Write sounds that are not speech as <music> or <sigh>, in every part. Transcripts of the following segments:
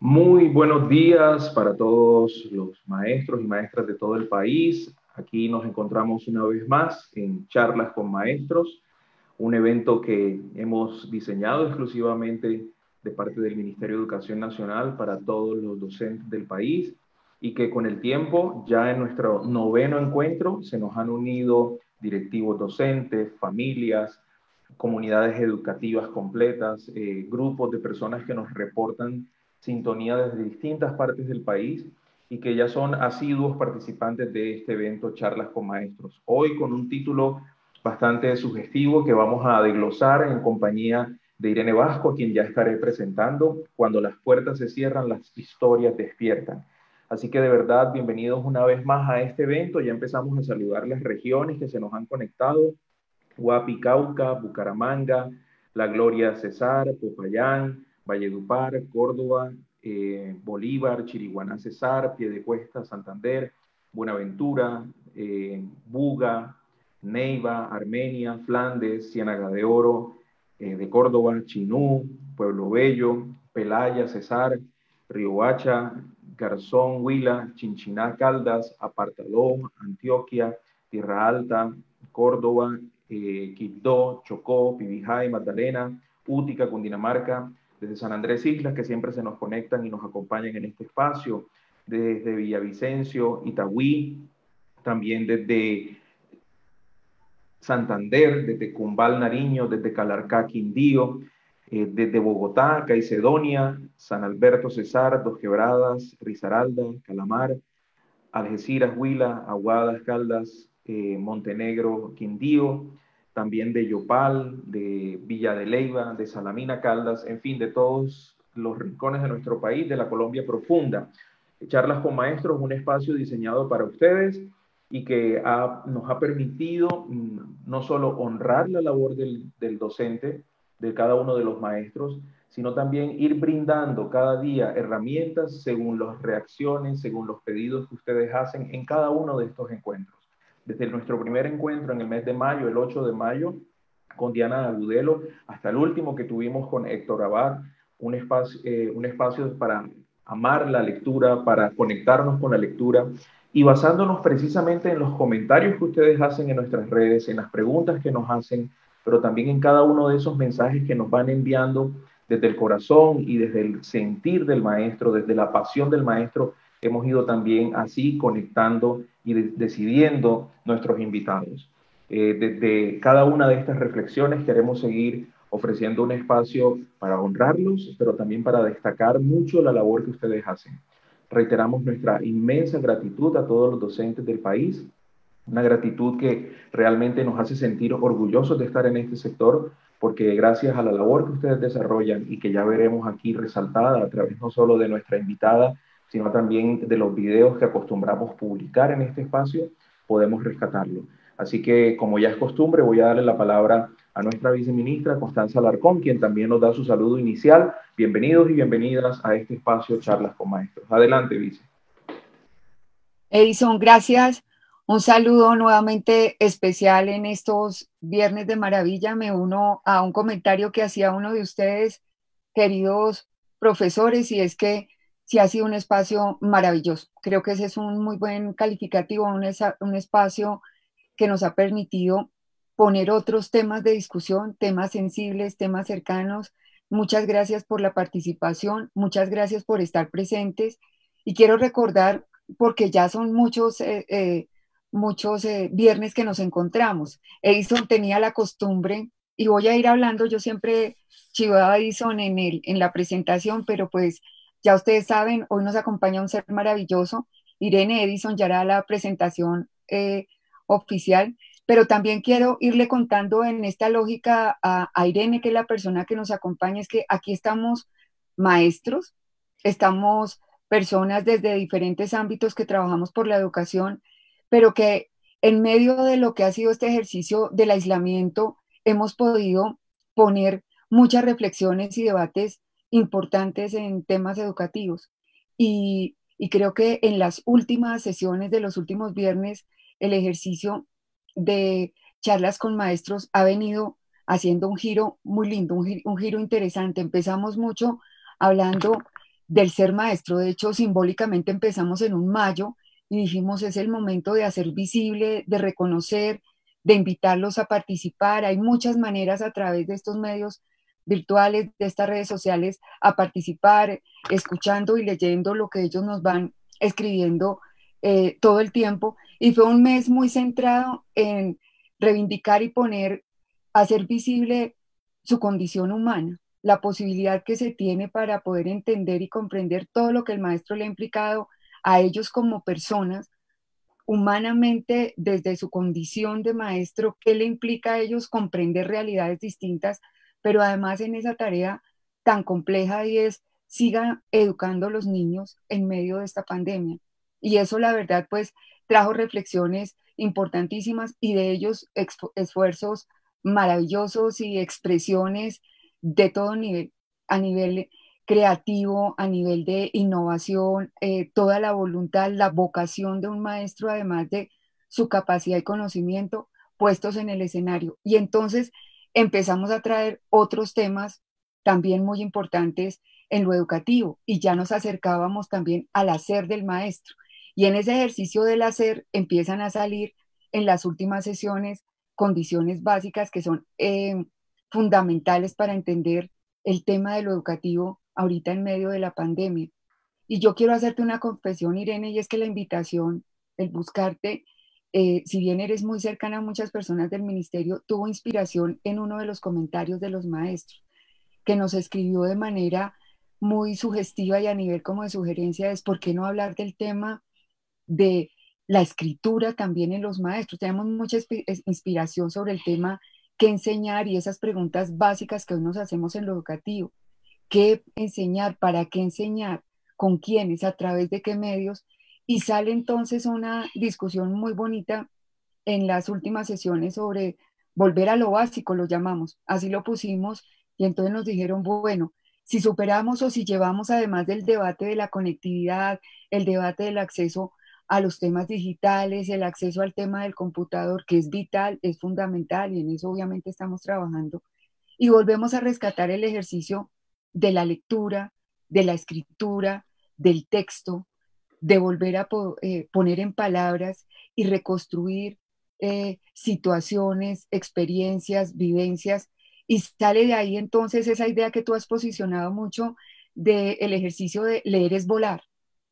Muy buenos días para todos los maestros y maestras de todo el país. Aquí nos encontramos una vez más en Charlas con Maestros, un evento que hemos diseñado exclusivamente de parte del Ministerio de Educación Nacional para todos los docentes del país y que con el tiempo, ya en nuestro noveno encuentro, se nos han unido directivos docentes, familias, comunidades educativas completas, eh, grupos de personas que nos reportan sintonía desde distintas partes del país y que ya son asiduos participantes de este evento Charlas con Maestros. Hoy con un título bastante sugestivo que vamos a desglosar en compañía de Irene Vasco, a quien ya estaré presentando. Cuando las puertas se cierran, las historias despiertan. Así que de verdad, bienvenidos una vez más a este evento. Ya empezamos a saludar las regiones que se nos han conectado. Huapi, Cauca, Bucaramanga, La Gloria Cesar, Popayán, Valledupar, Córdoba, eh, Bolívar, Chiriguaná Cesar, Piedecuesta, Santander, Buenaventura, eh, Buga, Neiva, Armenia, Flandes, Ciénaga de Oro, eh, de Córdoba, Chinú, Pueblo Bello, Pelaya, Cesar, Riohacha, Garzón, Huila, Chinchiná, Caldas, Apartaló, Antioquia, Tierra Alta, Córdoba, Quibdó, Chocó, Pibijay, Magdalena, Útica, Cundinamarca, desde San Andrés Islas, que siempre se nos conectan y nos acompañan en este espacio, desde Villavicencio, Itagüí, también desde Santander, desde Cumbal, Nariño, desde Calarcá, Quindío, eh, desde Bogotá, Caicedonia, San Alberto, Cesar, Dos Quebradas, Risaralda, Calamar, Algeciras, Huila, Aguadas, Caldas, eh, Montenegro, Quindío, también de Yopal, de Villa de Leiva, de Salamina Caldas, en fin, de todos los rincones de nuestro país, de la Colombia profunda. Charlas con Maestros, un espacio diseñado para ustedes y que nos ha permitido mm, no solo honrar la labor del, del docente, de cada uno de los maestros, sino también ir brindando cada día herramientas según las reacciones, según los pedidos que ustedes hacen en cada uno de estos encuentros desde nuestro primer encuentro en el mes de mayo, el 8 de mayo, con Diana Agudelo, hasta el último que tuvimos con Héctor Abad, un espacio, eh, un espacio para amar la lectura, para conectarnos con la lectura. Y basándonos precisamente en los comentarios que ustedes hacen en nuestras redes, en las preguntas que nos hacen, pero también en cada uno de esos mensajes que nos van enviando desde el corazón y desde el sentir del maestro, desde la pasión del maestro, hemos ido también así conectando y decidiendo nuestros invitados. Eh, desde cada una de estas reflexiones queremos seguir ofreciendo un espacio para honrarlos, pero también para destacar mucho la labor que ustedes hacen. Reiteramos nuestra inmensa gratitud a todos los docentes del país, una gratitud que realmente nos hace sentir orgullosos de estar en este sector, porque gracias a la labor que ustedes desarrollan y que ya veremos aquí resaltada a través no solo de nuestra invitada, sino también de los videos que acostumbramos publicar en este espacio, podemos rescatarlo. Así que, como ya es costumbre, voy a darle la palabra a nuestra viceministra Constanza Larcón, quien también nos da su saludo inicial. Bienvenidos y bienvenidas a este espacio Charlas con Maestros. Adelante, vice. Edison, gracias. Un saludo nuevamente especial en estos viernes de maravilla. Me uno a un comentario que hacía uno de ustedes, queridos profesores, y es que sí ha sido un espacio maravilloso. Creo que ese es un muy buen calificativo, un, espacio que nos ha permitido poner otros temas de discusión, temas sensibles, temas cercanos. Muchas gracias por la participación, muchas gracias por estar presentes. Y quiero recordar, porque ya son muchos, eh, eh, muchos eh, viernes que nos encontramos. Edison tenía la costumbre, y voy a ir hablando, yo siempre chivaba a Edison en, el, en la presentación, pero pues ya ustedes saben, hoy nos acompaña un ser maravilloso. Irene Edison ya hará la presentación eh, oficial, pero también quiero irle contando en esta lógica a, a, Irene, que es la persona que nos acompaña, es que aquí estamos maestros, estamos personas desde diferentes ámbitos que trabajamos por la educación, pero que en medio de lo que ha sido este ejercicio del aislamiento, hemos podido poner muchas reflexiones y debates importantes en temas educativos. Y, creo que en las últimas sesiones de los últimos viernes, el ejercicio de charlas con maestros ha venido haciendo un giro muy lindo, un, giro interesante. Empezamos mucho hablando del ser maestro. De hecho, simbólicamente empezamos en un mayo y dijimos es el momento de hacer visible, de reconocer, de invitarlos a participar. Hay muchas maneras a través de estos medios virtuales, de estas redes sociales, a participar, escuchando y leyendo lo que ellos nos van escribiendo eh, todo el tiempo. Y fue un mes muy centrado en reivindicar y poner, hacer visible su condición humana, la posibilidad que se tiene para poder entender y comprender todo lo que el maestro le ha implicado a ellos como personas, humanamente desde su condición de maestro, qué le implica a ellos comprender realidades distintas, pero además en esa tarea tan compleja y es siga educando a los niños en medio de esta pandemia. Y eso la verdad pues trajo reflexiones importantísimas y de ellos esfuerzos maravillosos y expresiones de todo nivel, a nivel creativo, a nivel de innovación, eh, toda la voluntad, la vocación de un maestro, además de su capacidad y conocimiento puestos en el escenario. Y entonces empezamos a traer otros temas también muy importantes en lo educativo y ya nos acercábamos también al hacer del maestro. Y en ese ejercicio del hacer empiezan a salir en las últimas sesiones condiciones básicas que son eh, fundamentales para entender el tema de lo educativo ahorita en medio de la pandemia. Y yo quiero hacerte una confesión, Irene, y es que la invitación, el buscarte, eh, si bien eres muy cercana a muchas personas del ministerio, tuvo inspiración en uno de los comentarios de los maestros, que nos escribió de manera muy sugestiva y a nivel como de sugerencia, es por qué no hablar del tema de la escritura también en los maestros. Tenemos mucha inspiración sobre el tema que enseñar y esas preguntas básicas que hoy nos hacemos en lo educativo. ¿Qué enseñar? ¿Para qué enseñar? ¿Con quiénes? ¿A través de qué medios? Y sale entonces una discusión muy bonita en las últimas sesiones sobre volver a lo básico, lo llamamos. Así lo pusimos y entonces nos dijeron, bueno, si superamos o si llevamos además del debate de la conectividad, el debate del acceso a los temas digitales, el acceso al tema del computador, que es vital, es fundamental y en eso obviamente estamos trabajando. Y volvemos a rescatar el ejercicio de la lectura, de la escritura, del texto, de volver a eh, poner en palabras y reconstruir eh, situaciones, experiencias, vivencias. Y sale de ahí entonces esa idea que tú has posicionado mucho del ejercicio de leer es volar.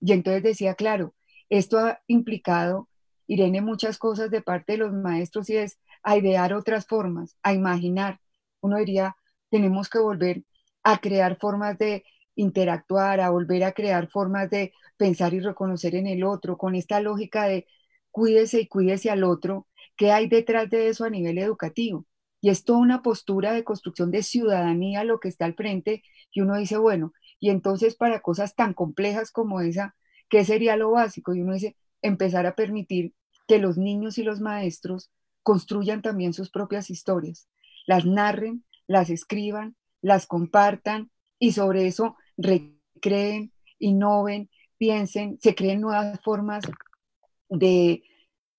Y entonces decía, claro, esto ha implicado, Irene, muchas cosas de parte de los maestros y es a idear otras formas, a imaginar. Uno diría, tenemos que volver a crear formas de interactuar, a volver a crear formas de pensar y reconocer en el otro, con esta lógica de cuídese y cuídese al otro, ¿qué hay detrás de eso a nivel educativo? Y es toda una postura de construcción de ciudadanía lo que está al frente y uno dice, bueno, y entonces para cosas tan complejas como esa, ¿Qué sería lo básico? Y uno dice, empezar a permitir que los niños y los maestros construyan también sus propias historias, las narren, las escriban, las compartan y sobre eso recreen, innoven, piensen, se creen nuevas formas de,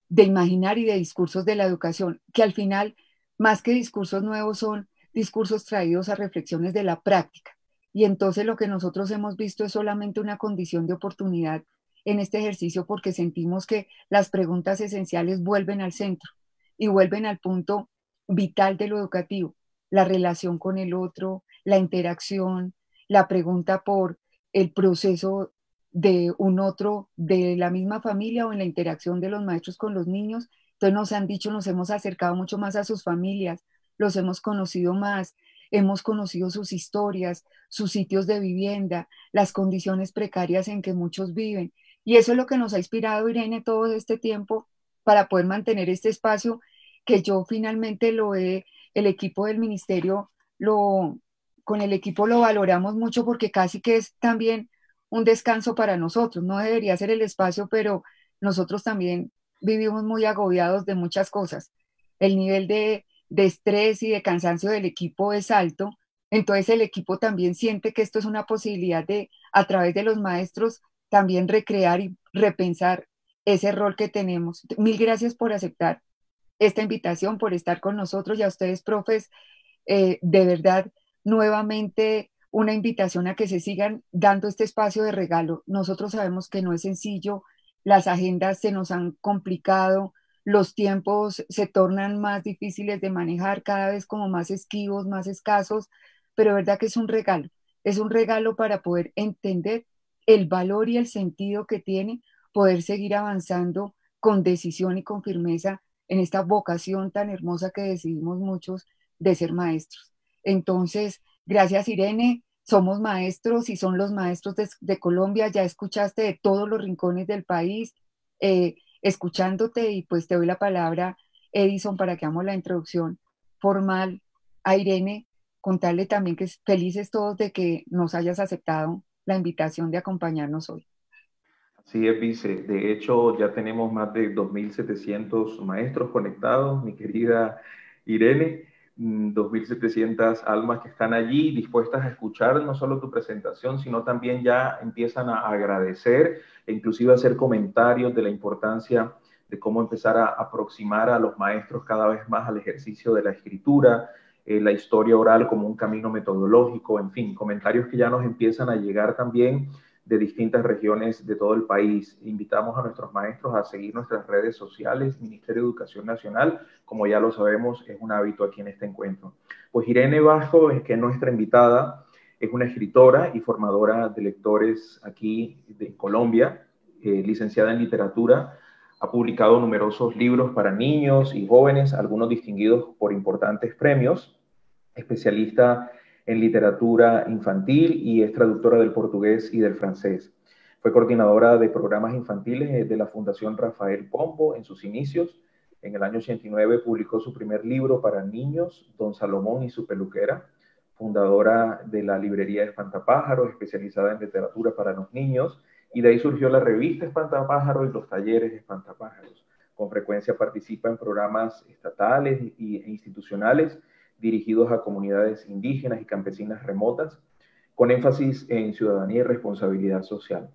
de imaginar y de discursos de la educación, que al final, más que discursos nuevos, son discursos traídos a reflexiones de la práctica. Y entonces lo que nosotros hemos visto es solamente una condición de oportunidad en este ejercicio porque sentimos que las preguntas esenciales vuelven al centro y vuelven al punto vital de lo educativo, la relación con el otro, la interacción, la pregunta por el proceso de un otro de la misma familia o en la interacción de los maestros con los niños. Entonces nos han dicho, nos hemos acercado mucho más a sus familias, los hemos conocido más, Hemos conocido sus historias, sus sitios de vivienda, las condiciones precarias en que muchos viven. Y eso es lo que nos ha inspirado, Irene, todo este tiempo para poder mantener este espacio que yo finalmente lo he, el equipo del ministerio, lo, con el equipo lo valoramos mucho porque casi que es también un descanso para nosotros. No debería ser el espacio, pero nosotros también vivimos muy agobiados de muchas cosas. El nivel de de estrés y de cansancio del equipo es alto, entonces el equipo también siente que esto es una posibilidad de, a través de los maestros, también recrear y repensar ese rol que tenemos. Mil gracias por aceptar esta invitación, por estar con nosotros y a ustedes, profes, eh, de verdad, nuevamente una invitación a que se sigan dando este espacio de regalo. Nosotros sabemos que no es sencillo, las agendas se nos han complicado, los tiempos se tornan más difíciles de manejar, cada vez como más esquivos, más escasos, pero verdad que es un regalo, es un regalo para poder entender el valor y el sentido que tiene poder seguir avanzando con decisión y con firmeza en esta vocación tan hermosa que decidimos muchos de ser maestros. Entonces, gracias Irene, somos maestros y son los maestros de, Colombia, ya escuchaste de todos los rincones del país, eh, escuchándote y pues te doy la palabra, Edison, para que hagamos la introducción formal a Irene, contarle también que es felices todos de que nos hayas aceptado la invitación de acompañarnos hoy. Sí, es, Vice. De hecho, ya tenemos más de 2.700 maestros conectados, mi querida Irene, 2.700 mm, almas que están allí dispuestas a escuchar no solo tu presentación, sino también ya empiezan a agradecer e inclusive a hacer comentarios de la importancia de cómo empezar a aproximar a los maestros cada vez más al ejercicio de la escritura, eh, la historia oral como un camino metodológico, en fin, comentarios que ya nos empiezan a llegar también de distintas regiones de todo el país. Invitamos a nuestros maestros a seguir nuestras redes sociales, Ministerio de Educación Nacional, como ya lo sabemos, es un hábito aquí en este encuentro. Pues Irene Vasco, que es nuestra invitada, es una escritora y formadora de lectores aquí de Colombia, eh, licenciada en literatura, ha publicado numerosos libros para niños y jóvenes, algunos distinguidos por importantes premios, especialista en literatura infantil y es traductora del portugués y del francés. Fue coordinadora de programas infantiles de la Fundación Rafael Pombo en sus inicios. En el año 89 publicó su primer libro para niños, Don Salomón y su peluquera. Fundadora de la librería Espantapájaros, especializada en literatura para los niños. Y de ahí surgió la revista Espantapájaros y los talleres Espantapájaros. Con frecuencia participa en programas estatales e institucionales dirigidos a comunidades indígenas y campesinas remotas, con énfasis en ciudadanía y responsabilidad social.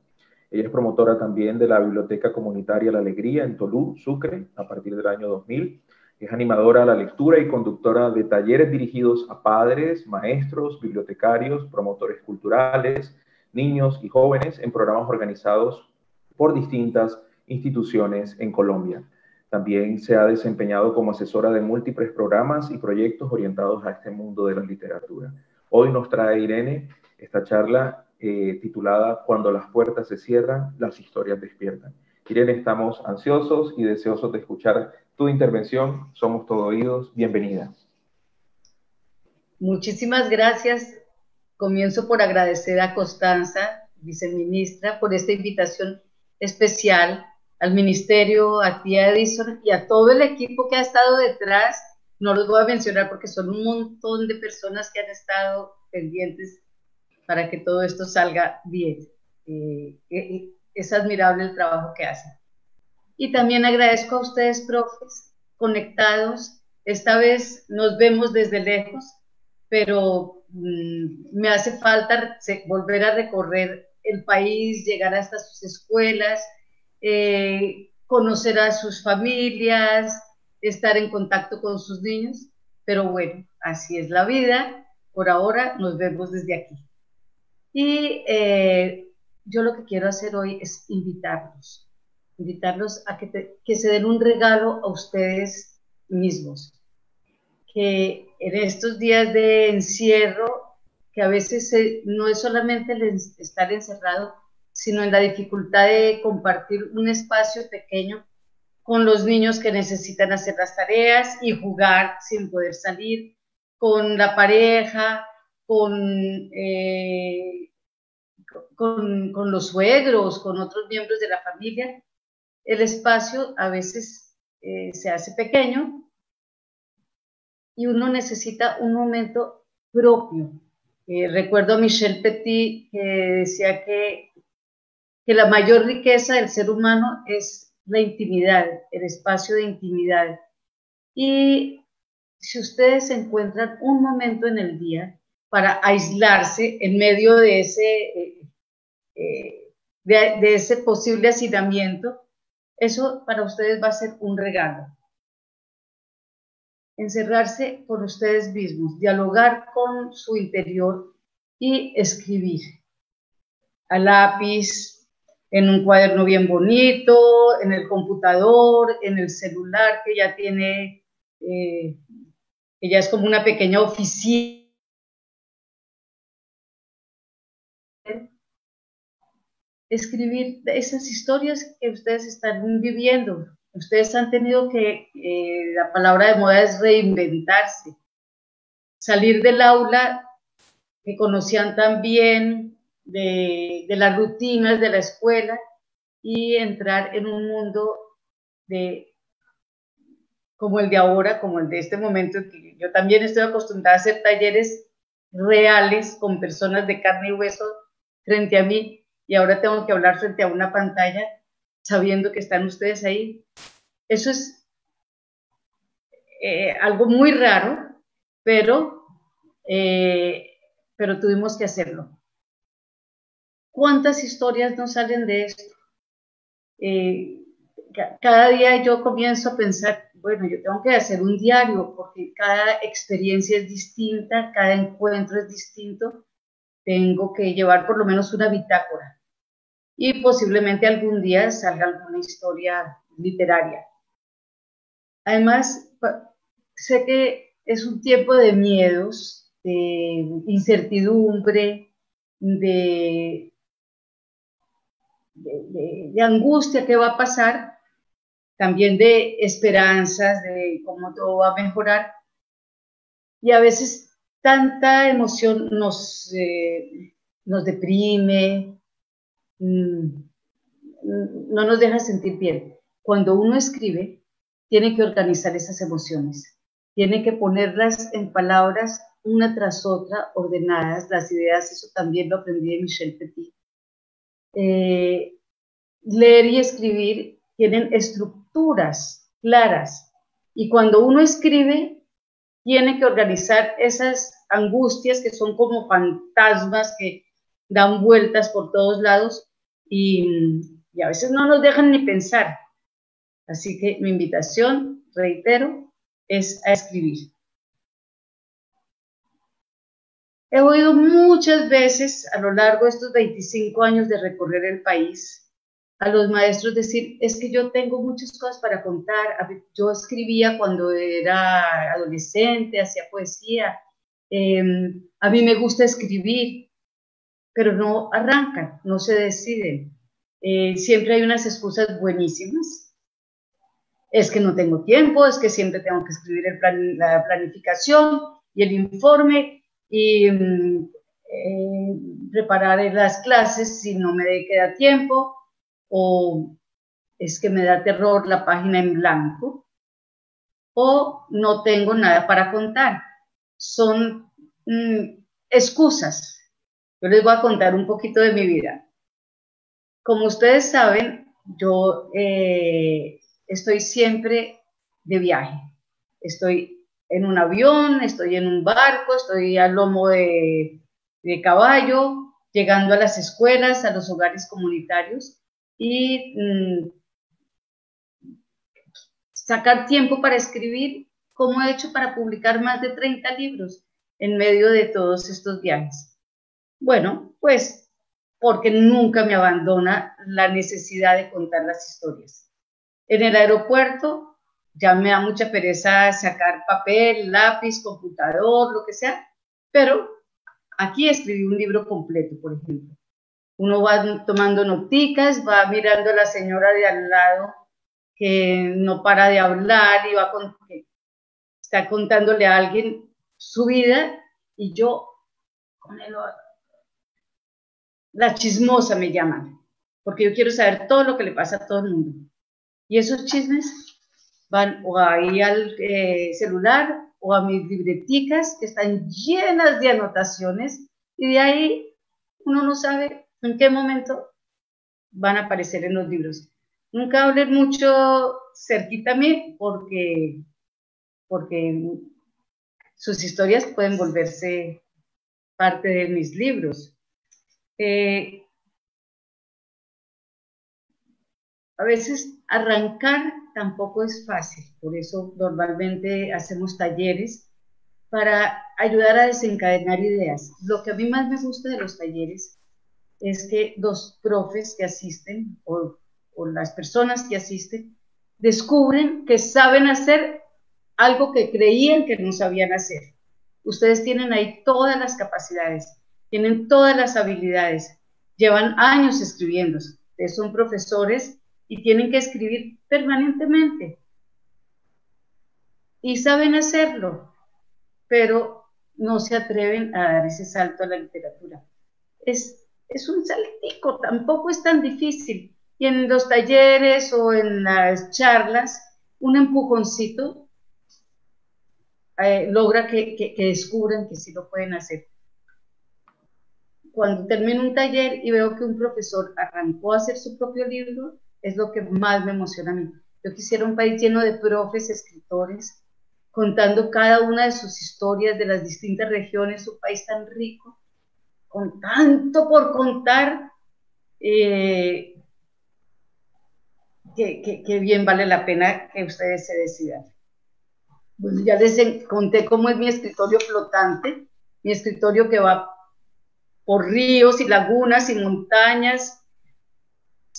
Ella es promotora también de la Biblioteca Comunitaria La Alegría en Tolú, Sucre, a partir del año 2000. Es animadora a la lectura y conductora de talleres dirigidos a padres, maestros, bibliotecarios, promotores culturales, niños y jóvenes en programas organizados por distintas instituciones en Colombia. También se ha desempeñado como asesora de múltiples programas y proyectos orientados a este mundo de la literatura. Hoy nos trae Irene esta charla eh, titulada Cuando las puertas se cierran, las historias despiertan. Irene, estamos ansiosos y deseosos de escuchar tu intervención. Somos todo oídos. Bienvenida. Muchísimas gracias. Comienzo por agradecer a Constanza, viceministra, por esta invitación especial al ministerio, a ti Edison y a todo el equipo que ha estado detrás. No los voy a mencionar porque son un montón de personas que han estado pendientes para que todo esto salga bien. Eh, eh, es admirable el trabajo que hacen. Y también agradezco a ustedes, profes, conectados. Esta vez nos vemos desde lejos, pero mm, me hace falta volver a recorrer el país, llegar hasta sus escuelas, eh, conocer a sus familias, estar en contacto con sus niños, pero bueno, así es la vida. Por ahora nos vemos desde aquí. Y eh, yo lo que quiero hacer hoy es invitarlos, invitarlos a que, se den un regalo a ustedes mismos, que en estos días de encierro, que a veces no es solamente estar encerrado, sino en la dificultad de compartir un espacio pequeño con los niños que necesitan hacer las tareas y jugar sin poder salir, con la pareja, con, eh, con, los suegros, con otros miembros de la familia. El espacio a veces eh, se hace pequeño y uno necesita un momento propio. Eh, recuerdo a Michel Petit que decía que que la mayor riqueza del ser humano es la intimidad, el espacio de intimidad. Y si ustedes encuentran un momento en el día para aislarse en medio de ese, eh, eh, de, ese posible hacinamiento, eso para ustedes va a ser un regalo. Encerrarse con ustedes mismos, dialogar con su interior y escribir a lápiz, en un cuaderno bien bonito, en el computador, en el celular que ya tiene, eh, que ya es como una pequeña oficina. Escribir esas historias que ustedes están viviendo. Ustedes han tenido que, eh, la palabra de moda es reinventarse, salir del aula que conocían tan bien, de, las rutinas de la escuela y entrar en un mundo de como el de ahora, como el de este momento, que yo también estoy acostumbrada a hacer talleres reales con personas de carne y hueso frente a mí y ahora tengo que hablar frente a una pantalla sabiendo que están ustedes ahí. Eso es eh, algo muy raro, pero, eh, pero tuvimos que hacerlo. ¿Cuántas historias no salen de esto? Eh, cada día yo comienzo a pensar, bueno, yo tengo que hacer un diario porque cada experiencia es distinta, cada encuentro es distinto. Tengo que llevar por lo menos una bitácora y posiblemente algún día salga alguna historia literaria. Además, sé que es un tiempo de miedos, de incertidumbre, de de, angustia que va a pasar, también de esperanzas, de cómo todo va a mejorar. Y a veces tanta emoción nos, eh, nos deprime, mm, no nos deja sentir bien. Cuando uno escribe, tiene que organizar esas emociones, tiene que ponerlas en palabras una tras otra, ordenadas, las ideas, eso también lo aprendí de Michel Petit. Eh, leer y escribir tienen estructuras claras y cuando uno escribe tiene que organizar esas angustias que son como fantasmas que dan vueltas por todos lados y, y a veces no nos dejan ni pensar. Así que mi invitación, reitero, es a escribir. He oído muchas veces a lo largo de estos 25 años de recorrer el país a los maestros decir, es que yo tengo muchas cosas para contar. Yo escribía cuando era adolescente, hacía poesía. Em, a mí me gusta escribir, pero no arrancan, no se deciden. Eh, siempre hay unas excusas buenísimas. Es que no tengo tiempo, es que siempre tengo que escribir la planificación y el informe y mm, eh, preparar las clases si no me queda tiempo o es que me da terror la página en blanco o no tengo nada para contar. Son mm, excusas. Yo les voy a contar un poquito de mi vida. Como ustedes saben, yo eh, estoy siempre de viaje. Estoy en un avión, estoy en un barco, estoy al lomo de, caballo, llegando a las escuelas, a los hogares comunitarios y mm, sacar tiempo para escribir, como he hecho para publicar más de 30 libros en medio de todos estos viajes. Bueno, pues porque nunca me abandona la necesidad de contar las historias. En el aeropuerto ya me da mucha pereza sacar papel, lápiz, computador, lo que sea, pero aquí escribí un libro completo, por ejemplo. Uno va tomando noticas, va mirando a la señora de al lado que no para de hablar y va con, está contándole a alguien su vida y yo con el la chismosa me llaman, porque yo quiero saber todo lo que le pasa a todo el mundo. Y esos chismes van o ahí al eh, celular o a mis libreticas que están llenas de anotaciones y de ahí uno no sabe en qué momento van a aparecer en los libros. Nunca hablé mucho cerquita a mí porque, porque sus historias pueden volverse parte de mis libros. Eh, a veces arrancar tampoco es fácil, por eso normalmente hacemos talleres para ayudar a desencadenar ideas. Lo que a mí más me gusta de los talleres es que los profes que asisten o, las personas que asisten descubren que saben hacer algo que creían que no sabían hacer. Ustedes tienen ahí todas las capacidades, tienen todas las habilidades, llevan años escribiendo, ustedes son profesores y tienen que escribir permanentemente. Y saben hacerlo, pero no se atreven a dar ese salto a la literatura. Es, es un saltico, tampoco es tan difícil. Y en los talleres o en las charlas, un empujoncito eh, logra que, que, que, descubran que sí lo pueden hacer. Cuando termino un taller y veo que un profesor arrancó a hacer su propio libro, es lo que más me emociona a mí. Yo quisiera un país lleno de profes, escritores, contando cada una de sus historias de las distintas regiones, un país tan rico, con tanto por contar, eh, que, que, bien vale la pena que ustedes se decidan. Bueno, ya les conté cómo es mi escritorio flotante, mi escritorio que va por ríos y lagunas y montañas,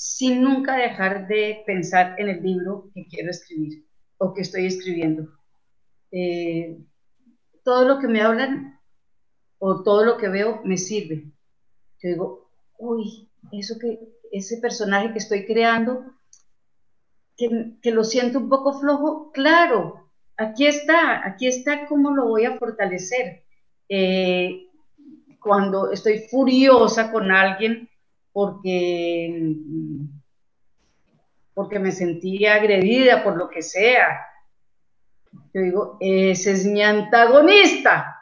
sin nunca dejar de pensar en el libro que quiero escribir o que estoy escribiendo. Eh, todo lo que me hablan o todo lo que veo me sirve. Yo digo, uy, eso que, ese personaje que estoy creando, que, que lo siento un poco flojo, claro, aquí está, aquí está cómo lo voy a fortalecer. Eh, cuando estoy furiosa con alguien porque, porque me sentí agredida por lo que sea, yo digo, ese es mi antagonista.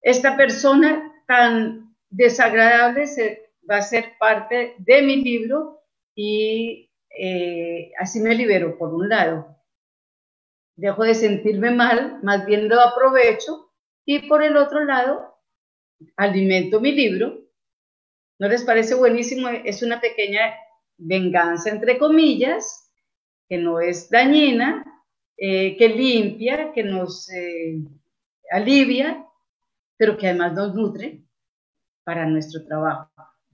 Esta persona tan desagradable se, va a ser parte de mi libro y eh, así me libero por un lado dejo de sentirme mal, más bien lo aprovecho y por el otro lado alimento mi libro. ¿No les parece buenísimo? Es una pequeña venganza, entre comillas, que no es dañina, eh, que limpia, que nos eh, alivia, pero que además nos nutre para nuestro trabajo.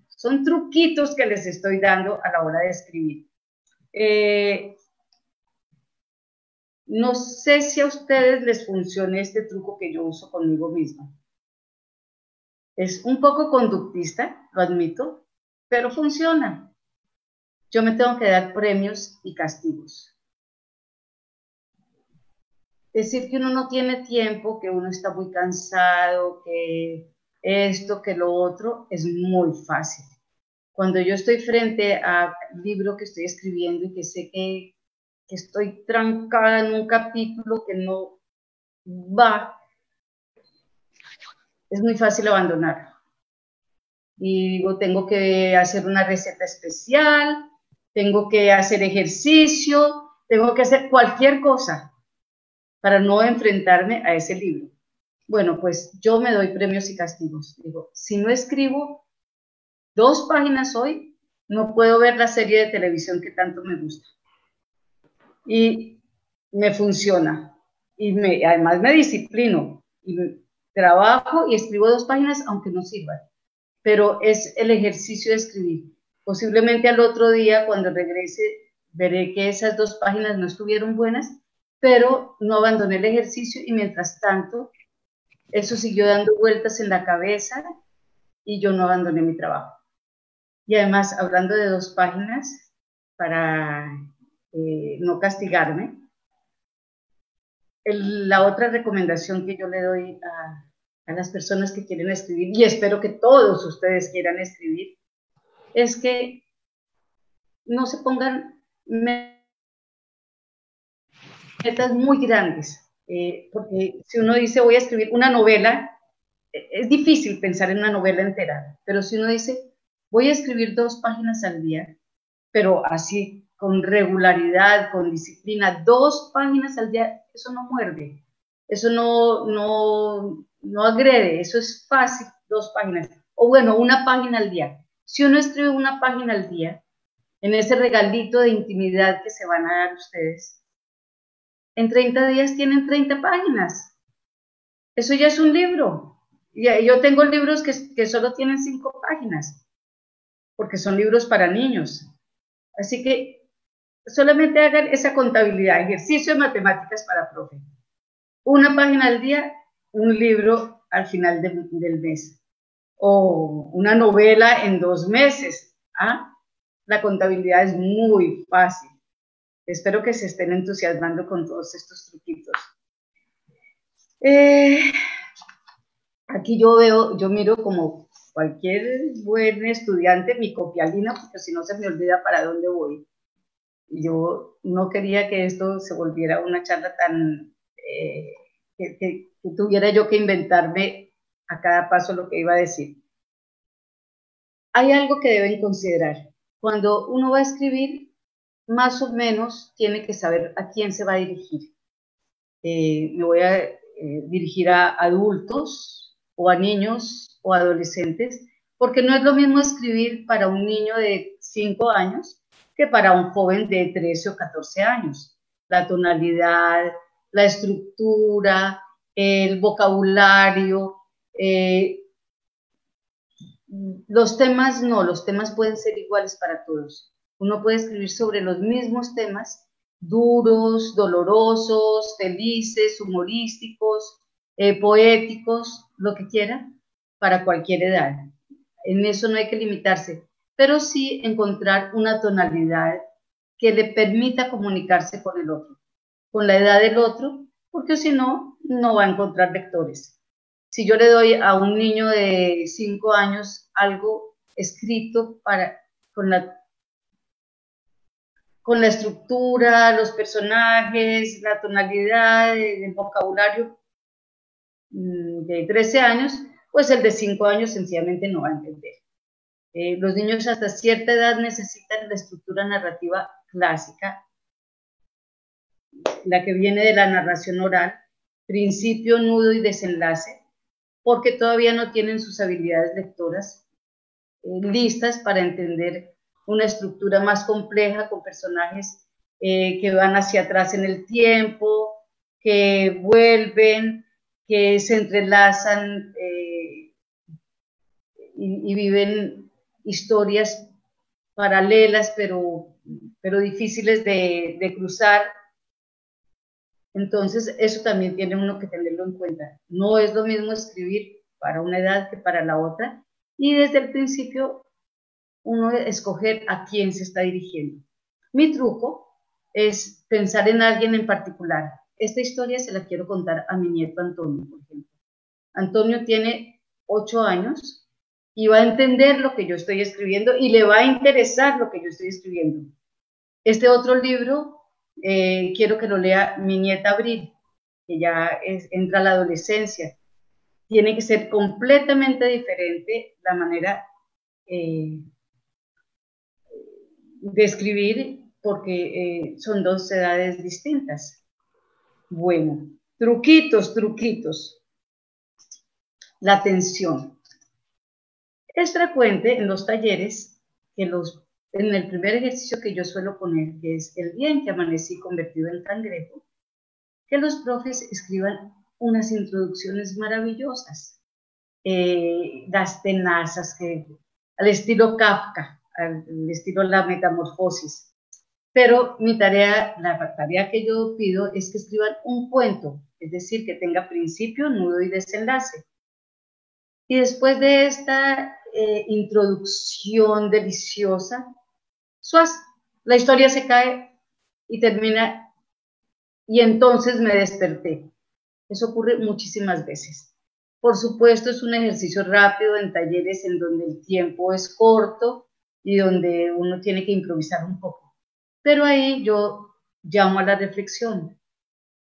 Son truquitos que les estoy dando a la hora de escribir. Eh, no sé si a ustedes les funcione este truco que yo uso conmigo misma. Es un poco conductista, lo admito, pero funciona. Yo me tengo que dar premios y castigos. Decir que uno no tiene tiempo, que uno está muy cansado, que esto, que lo otro, es muy fácil. Cuando yo estoy frente al libro que estoy escribiendo y que sé que que estoy trancada en un capítulo que no va, es muy fácil abandonar. Y digo, tengo que hacer una receta especial, tengo que hacer ejercicio, tengo que hacer cualquier cosa para no enfrentarme a ese libro. Bueno, pues yo me doy premios y castigos. Digo, si no escribo dos páginas hoy, no puedo ver la serie de televisión que tanto me gusta y me funciona. Y me, además me disciplino y trabajo y escribo dos páginas aunque no sirvan. Pero es el ejercicio de escribir. Posiblemente al otro día, cuando regrese, veré que esas dos páginas no estuvieron buenas, pero no abandoné el ejercicio y mientras tanto, eso siguió dando vueltas en la cabeza y yo no abandoné mi trabajo. Y además, hablando de dos páginas, para eh, no castigarme. La otra recomendación que yo le doy a, las personas que quieren escribir, y espero que todos ustedes quieran escribir, es que no se pongan metas muy grandes, eh, porque si uno dice voy a escribir una novela, e, es difícil pensar en una novela entera, pero si uno dice voy a escribir dos páginas al día, pero así con regularidad, con disciplina, dos páginas al día, eso no muerde, eso no, no, no agrede, eso es fácil, dos páginas. O bueno, una página al día. Si uno escribe una página al día, en ese regalito de intimidad que se van a dar ustedes, en 30 días tienen 30 páginas. Eso ya es un libro. Yo tengo libros que, que solo tienen cinco páginas, porque son libros para niños. Así que solamente hagan esa contabilidad, ejercicio de matemáticas para profe. Una página al día, un libro al final del mes. O una novela en dos meses. ¿ah? La contabilidad es muy fácil. Espero que se estén entusiasmando con todos estos truquitos. Eh, aquí yo veo, yo miro como cualquier buen estudiante mi copialina, porque si no se me olvida para dónde voy. Yo no quería que esto se volviera una charla tan... Eh, que, tuviera yo que inventarme a cada paso lo que iba a decir. Hay algo que deben considerar. Cuando uno va a escribir, más o menos tiene que saber a quién se va a dirigir. Eh, me voy a eh, dirigir a adultos o a niños o adolescentes, porque no es lo mismo escribir para un niño de 5 años que para un joven de 13 o 14 años. La tonalidad, la estructura, el vocabulario, eh, los temas no, los temas pueden ser iguales para todos. Uno puede escribir sobre los mismos temas, duros, dolorosos, felices, humorísticos, eh, poéticos, lo que quiera, para cualquier edad. En eso no hay que limitarse, pero sí encontrar una tonalidad que le permita comunicarse con el otro, con la edad del otro, porque si no, no va a encontrar lectores. Si yo le doy a un niño de 5 años algo escrito para, con la con la estructura, los personajes, la tonalidad, el vocabulario mm, de 13 años, pues el de 5 años sencillamente no va a entender. Eh, los niños hasta cierta edad necesitan la estructura narrativa clásica, la que viene de la narración oral, principio, nudo y desenlace, porque todavía no tienen sus habilidades lectoras eh, listas para entender una estructura más compleja con personajes eh, que van hacia atrás en el tiempo, que vuelven, que se entrelazan y, viven historias paralelas pero, pero difíciles de, de cruzar. Entonces, eso también tiene uno que tenerlo en cuenta. No es lo mismo escribir para una edad que para la otra. Y desde el principio uno escoger a quién se está dirigiendo. Mi truco es pensar en alguien en particular. Esta historia se la quiero contar a mi nieto Antonio, por ejemplo. Antonio tiene ocho años y va a entender lo que yo estoy escribiendo y le va a interesar lo que yo estoy escribiendo. Este otro libro eh, quiero que lo lea mi nieta Abril, que ya entra a la adolescencia. Tiene que ser completamente diferente la manera eh, describir porque eh, son dos edades distintas. Bueno, truquitos, truquitos. La atención. Es frecuente en los talleres que los, en el primer ejercicio que yo suelo poner, que es el día en que amanecí convertido en cangrejo, que los profes escriban unas introducciones maravillosas, eh, las tenazas, que, al estilo Kafka, al estilo la metamorfosis. Pero mi tarea, la tarea que yo pido es que escriban un cuento, es decir, que tenga principio, nudo y desenlace. Y después de esta eh, introducción deliciosa, suaz, la historia se cae y termina y entonces me desperté. Eso ocurre muchísimas veces. Por supuesto, es un ejercicio rápido en talleres en donde el tiempo es corto y donde uno tiene que improvisar un poco. Pero ahí yo llamo a la reflexión.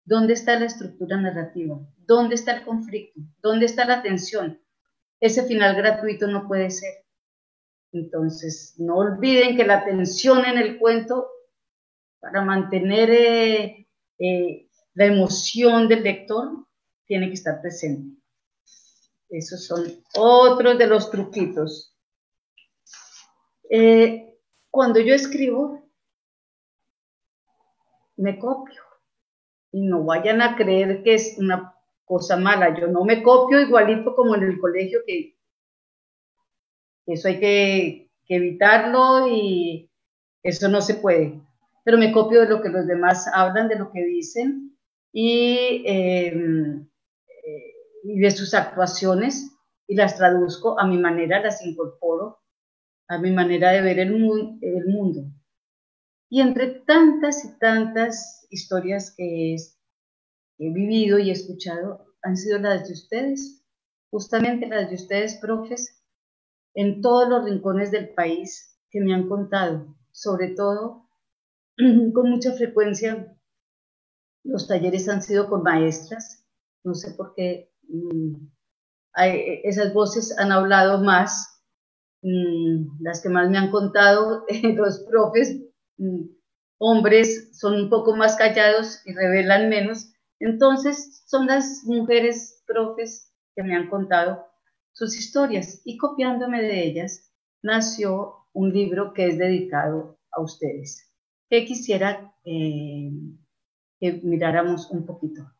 ¿Dónde está la estructura narrativa? ¿Dónde está el conflicto? ¿Dónde está la tensión? Ese final gratuito no puede ser. Entonces, no olviden que la tensión en el cuento, para mantener eh, eh, la emoción del lector, tiene que estar presente. Esos son otros de los truquitos. Eh, cuando yo escribo, me copio. Y no vayan a creer que es una cosa mala. Yo no me copio igualito como en el colegio, que eso hay que, evitarlo y eso no se puede. Pero me copio de lo que los demás hablan, de lo que dicen y, em, eh, de sus actuaciones y las traduzco a mi manera, las incorporo a mi manera de ver el, el mundo. Y entre tantas y tantas historias que he vivido y escuchado, han sido las de ustedes, justamente las de ustedes, profes, en todos los rincones del país que me han contado, sobre todo <clears throat> con mucha frecuencia los talleres han sido con maestras, no sé por qué mm, esas voces han hablado más, mm, las que más me han contado <laughs> los profes, mm, hombres son un poco más callados y revelan menos, entonces son las mujeres profes que me han contado sus historias y copiándome de ellas nació un libro que es dedicado a ustedes, que quisiera eh, que miráramos un poquito.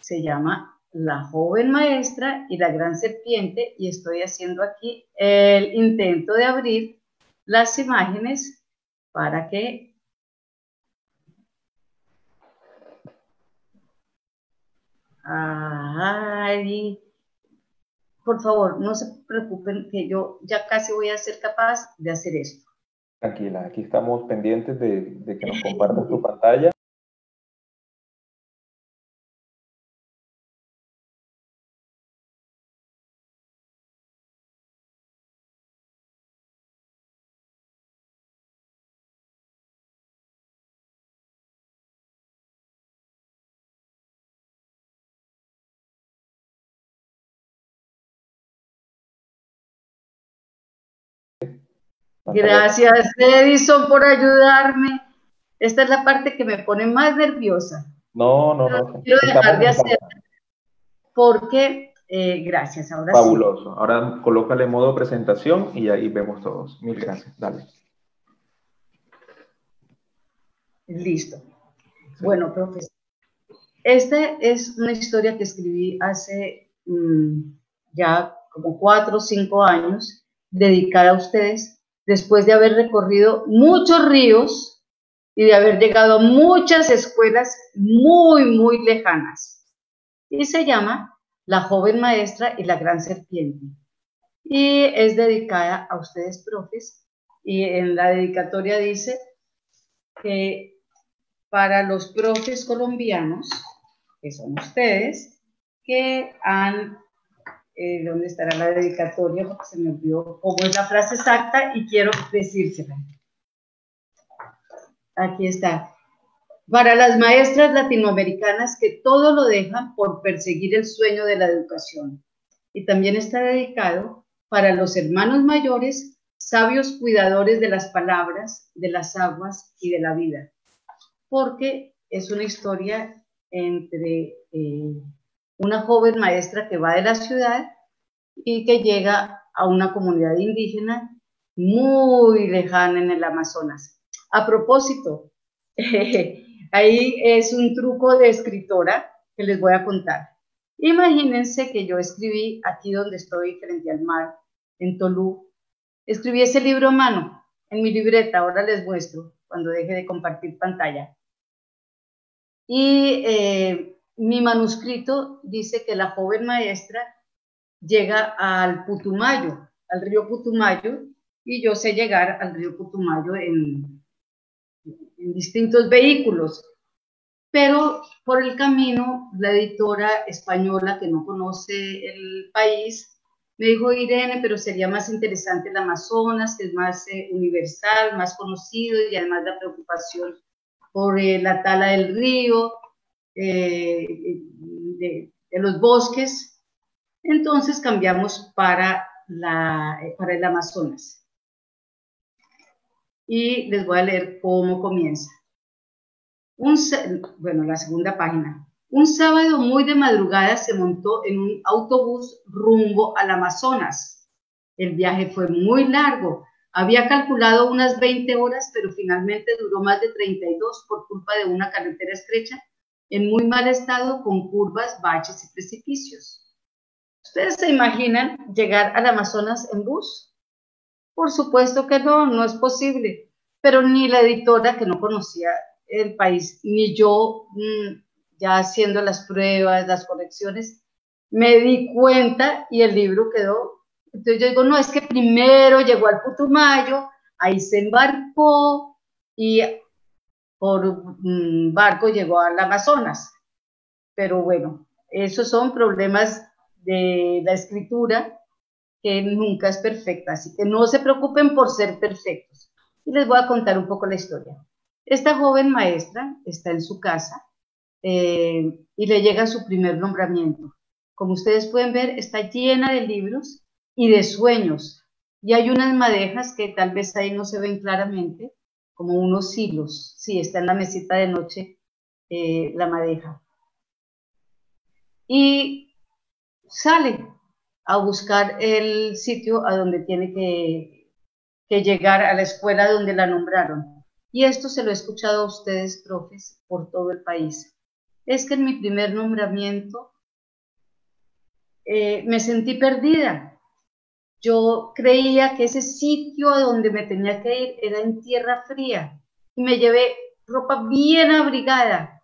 Se llama La joven maestra y la gran serpiente y estoy haciendo aquí el intento de abrir las imágenes para que Ay, por favor, no se preocupen que yo ya casi voy a ser capaz de hacer esto. Tranquila, aquí estamos pendientes de, que nos <laughs> compartas tu pantalla. Gracias, Edison, por ayudarme. Esta es la parte que me pone más nerviosa. No, no, no. Quiero dejar de hacer porque, eh, gracias, ahora Fabuloso. Ahora colócale modo presentación y ahí vemos todos. Mil gracias. Dale. Listo. Bueno, profesor. Esta es una historia que escribí hace mm, ya como cuatro o cinco años, dedicada a ustedes, después de haber recorrido muchos ríos y de haber llegado a muchas escuelas muy, muy lejanas. Y se llama La joven maestra y la gran serpiente. Y es dedicada a ustedes, profes. Y en la dedicatoria dice que para los profes colombianos, que son ustedes, que han eh, estará la dedicatoria, porque se me olvidó cómo es la frase exacta y quiero decírsela. Aquí está. Para las maestras latinoamericanas que todo lo dejan por perseguir el sueño de la educación. Y también está dedicado para los hermanos mayores, sabios cuidadores de las palabras, de las aguas y de la vida. Porque es una historia entre eh, una joven maestra que va de la ciudad y que llega a una comunidad indígena muy lejana en el Amazonas. A propósito, <laughs> ahí es un truco de escritora que les voy a contar. Imagínense que yo escribí aquí donde estoy, frente al mar, en Tolú, escribí ese libro a mano, en mi libreta, ahora les muestro cuando deje de compartir pantalla. Y eh, mi manuscrito dice que la joven maestra llega al Putumayo, al río Putumayo, y yo sé llegar al río Putumayo en, distintos vehículos. Pero por el camino, la editora española que no conoce el país me dijo, Irene, pero sería más interesante el Amazonas, que es más eh, universal, más conocido y además la preocupación por eh, la tala del río, eh, de, los bosques, entonces cambiamos para, la, para el Amazonas. Y les voy a leer cómo comienza. Un, bueno, la segunda página. Un sábado muy de madrugada se montó en un autobús rumbo al Amazonas. El viaje fue muy largo. Había calculado unas 20 horas, pero finalmente duró más de 32 por culpa de una carretera estrecha en muy mal estado con curvas, baches y precipicios. ¿Ustedes se imaginan llegar al Amazonas en bus? Por supuesto que no, no es posible. Pero ni la editora que no conocía el país, ni yo, mm, ya haciendo las pruebas, las correcciones, me di cuenta y el libro quedó. Entonces yo digo, no, es que primero llegó al Putumayo, ahí se embarcó y por barco llegó al Amazonas. Pero bueno, esos son problemas de la escritura que nunca es perfecta, así que no se preocupen por ser perfectos. Y les voy a contar un poco la historia. Esta joven maestra está en su casa eh, y le llega su primer nombramiento. Como ustedes pueden ver, está llena de libros y de sueños. Y hay unas madejas que tal vez ahí no se ven claramente, como unos hilos. Sí, está en la mesita de noche eh, la madeja. Y sale a buscar el sitio a donde tiene que, que llegar a la escuela donde la nombraron. Y esto se lo he escuchado a ustedes, profes, por todo el país. Es que en mi primer nombramiento eh, me sentí perdida yo creía que ese sitio donde me tenía que ir era en tierra fría y me llevé ropa bien abrigada.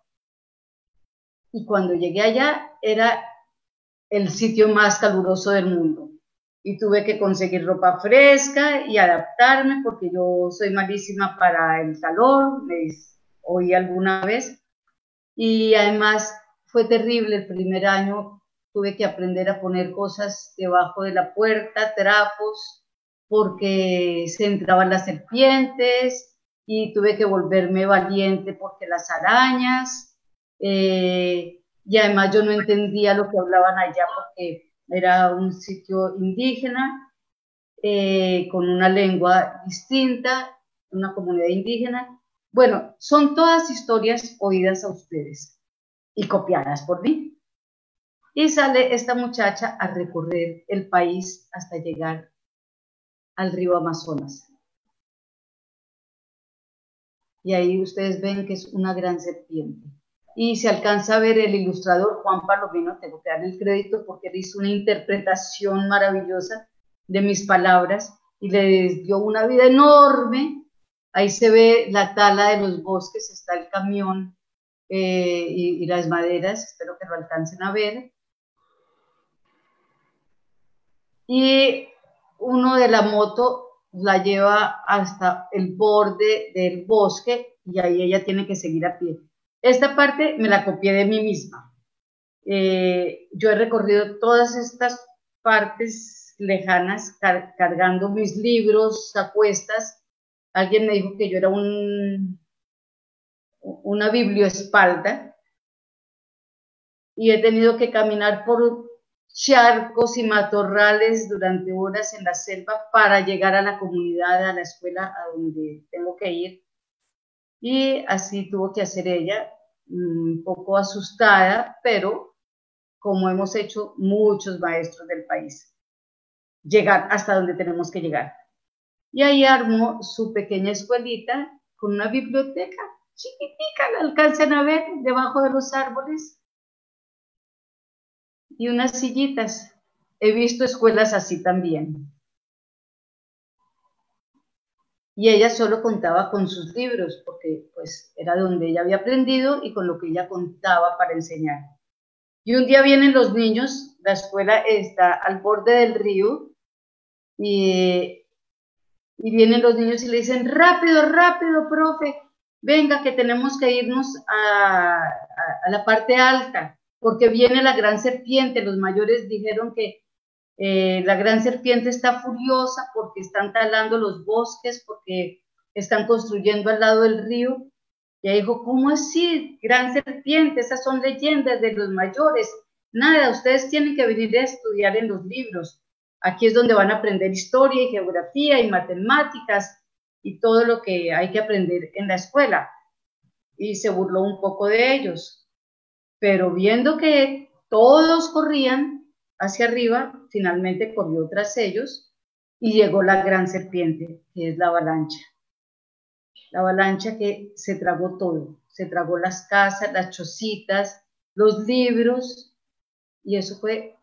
Y cuando llegué allá era el sitio más caluroso del mundo. Y tuve que conseguir ropa fresca y adaptarme porque yo soy malísima para el calor, me oí alguna vez. Y además fue terrible el primer año tuve que aprender a poner cosas debajo de la puerta, trapos, porque se entraban las serpientes y tuve que volverme valiente porque las arañas, eh, y además yo no entendía lo que hablaban allá porque era un sitio indígena, eh, con una lengua distinta, una comunidad indígena. Bueno, son todas historias oídas a ustedes y copiadas por mí. Y sale esta muchacha a recorrer el país hasta llegar al río Amazonas. Y ahí ustedes ven que es una gran serpiente. Y se alcanza a ver el ilustrador Juan Palomino, tengo que darle el crédito porque él hizo una interpretación maravillosa de mis palabras y le dio una vida enorme. Ahí se ve la tala de los bosques, está el camión eh, y, las maderas, espero que lo alcancen a ver. Y uno de la moto la lleva hasta el borde del bosque y ahí ella tiene que seguir a pie. Esta parte me la copié de mí misma. Eh, yo he recorrido todas estas partes lejanas cargando mis libros a cuestas. Alguien me dijo que yo era un, una biblioespalda y he tenido que caminar por charcos y matorrales durante horas en la selva para llegar a la comunidad, a la escuela a donde tengo que ir. Y así tuvo que hacer ella, un poco asustada, pero como hemos hecho muchos maestros del país, llegar hasta donde tenemos que llegar. Y ahí armó su pequeña escuelita con una biblioteca chiquitica, la alcanzan a ver debajo de los árboles, y unas sillitas. He visto escuelas así también. Y ella solo contaba con sus libros, porque pues era donde ella había aprendido y con lo que ella contaba para enseñar. Y un día vienen los niños, la escuela está al borde del río, y, y vienen los niños y le dicen, rápido, rápido, profe, venga que tenemos que irnos a, a la parte alta porque viene la gran serpiente. Los mayores dijeron que eh, la gran serpiente está furiosa porque están talando los bosques, porque están construyendo al lado del río. Y dijo, ¿cómo así? Gran serpiente, esas son leyendas de los mayores. Nada, ustedes tienen que venir a estudiar en los libros. Aquí es donde van a aprender historia y geografía y matemáticas y todo lo que hay que aprender en la escuela. Y se burló un poco de ellos pero viendo que todos corrían hacia arriba, finalmente corrió tras ellos y llegó la gran serpiente, que es la avalancha. La avalancha que se tragó todo, se tragó las casas, las chocitas, los libros, y eso fue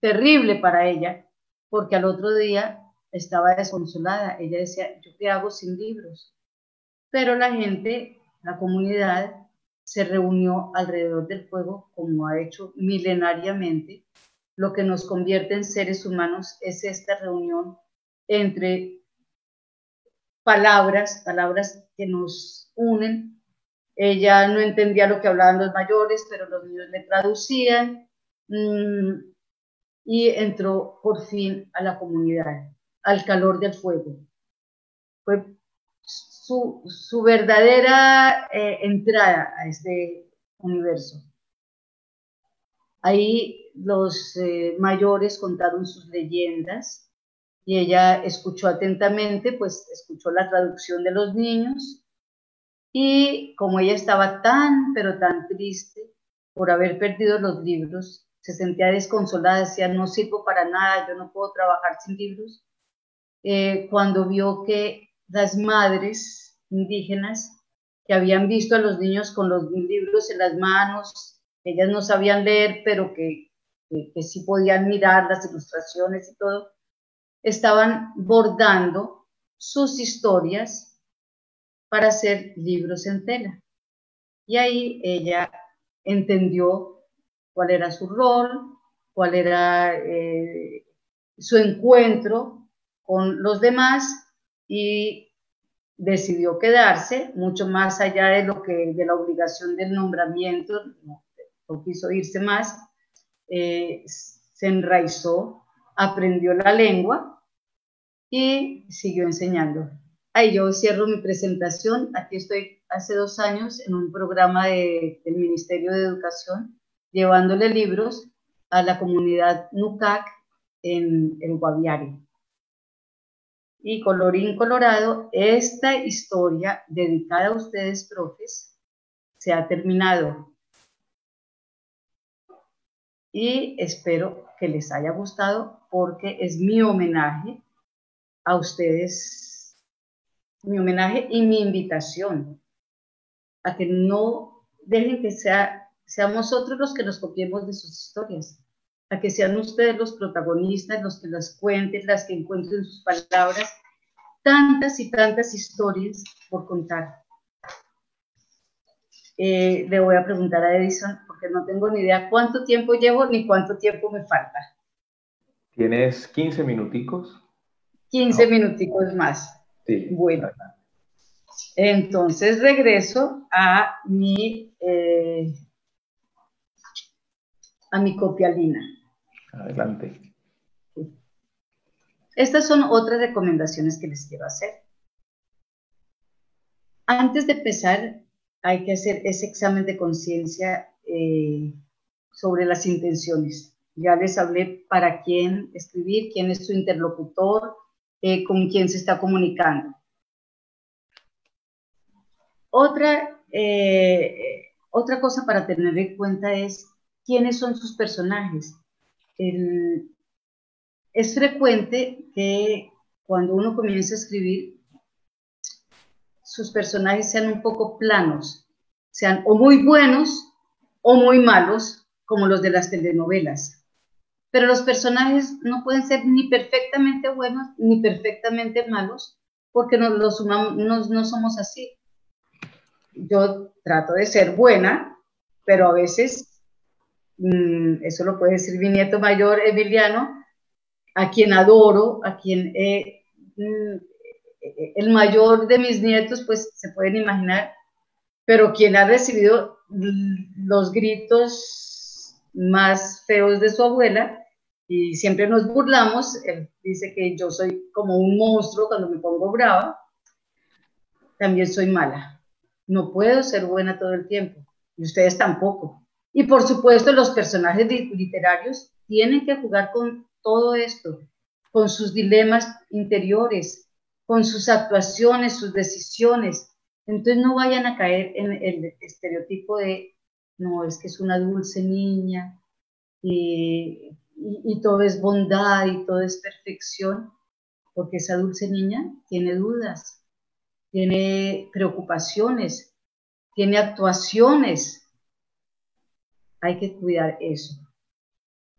terrible para ella, porque al otro día estaba desconsolada. Ella decía, ¿yo qué hago sin libros? Pero la gente, la comunidad, se reunió alrededor del fuego como ha hecho milenariamente. Lo que nos convierte en seres humanos es esta reunión entre palabras, palabras que nos unen. Ella no entendía lo que hablaban los mayores, pero los niños le traducían mm, y entró por fin a la comunidad, al calor del fuego. Su, verdadera eh, entrada a este universo. Ahí los eh, mayores contaron sus leyendas y ella escuchó atentamente, pues escuchó la traducción de los niños y como ella estaba tan, pero tan triste por haber perdido los libros, se sentía desconsolada, decía, no sirvo para nada, yo no puedo trabajar sin libros. Eh, cuando vio que las madres indígenas que habían visto a los niños con los libros en las manos, ellas no sabían leer, pero que, que, sí podían mirar las ilustraciones y todo, estaban bordando sus historias para hacer libros en tela. Y ahí ella entendió cuál era su rol, cuál era eh, su encuentro con los demás y decidió quedarse mucho más allá de lo que de la obligación del nombramiento, no, quiso irse más, eh, se enraizó, aprendió la lengua y siguió enseñando. Ahí yo cierro mi presentación. Aquí estoy hace dos años en un programa del Ministerio de Educación, llevándole libros a la comunidad NUCAC en el Guaviare. Y colorín colorado, esta historia dedicada a ustedes, profes, se ha terminado. Y espero que les haya gustado porque es mi homenaje a ustedes, mi homenaje y mi invitación a que no dejen que sea, seamos nosotros los que nos copiemos de sus historias, a que sean ustedes los protagonistas, los que las cuenten, las que encuentren sus palabras, tantas y tantas historias por contar. Eh, le voy a preguntar a Edison, porque no tengo ni idea cuánto tiempo llevo ni cuánto tiempo me falta. ¿Tienes 15 minuticos? 15 minuticos más. Sí. Bueno. Entonces regreso a mi, eh, a mi copialina. Adelante. Estas son otras recomendaciones que les quiero hacer. Antes de empezar, hay que hacer ese examen de conciencia eh, sobre las intenciones. Ya les hablé para quién escribir, quién es su interlocutor, eh, con quién se está comunicando. Otra, eh, otra cosa para tener en cuenta es quiénes son sus personajes. Es frecuente que cuando uno comienza a escribir, sus personajes sean un poco planos, sean o muy buenos o muy malos, como los de las telenovelas pero los personajes no pueden ser ni perfectamente buenos ni perfectamente malos, porque no, los humanos no, somos así. Yo trato de ser buena, pero a veces, eso lo puede decir mi nieto mayor, Emiliano, a quien adoro, a quien mm, el mayor de mis nietos, pues se pueden imaginar, pero quien ha recibido los gritos más feos de su abuela y siempre nos burlamos. Él dice que yo soy como un monstruo cuando me pongo brava. También soy mala. No puedo ser buena todo el tiempo y ustedes tampoco. Y por supuesto los personajes literarios tienen que jugar con todo esto, con sus dilemas interiores, con sus actuaciones, sus decisiones. Entonces no vayan a caer en el estereotipo de no, es que es una dulce niña y, todo es bondad y todo es perfección, porque esa dulce niña tiene dudas, tiene preocupaciones, tiene actuaciones. Hay que cuidar eso.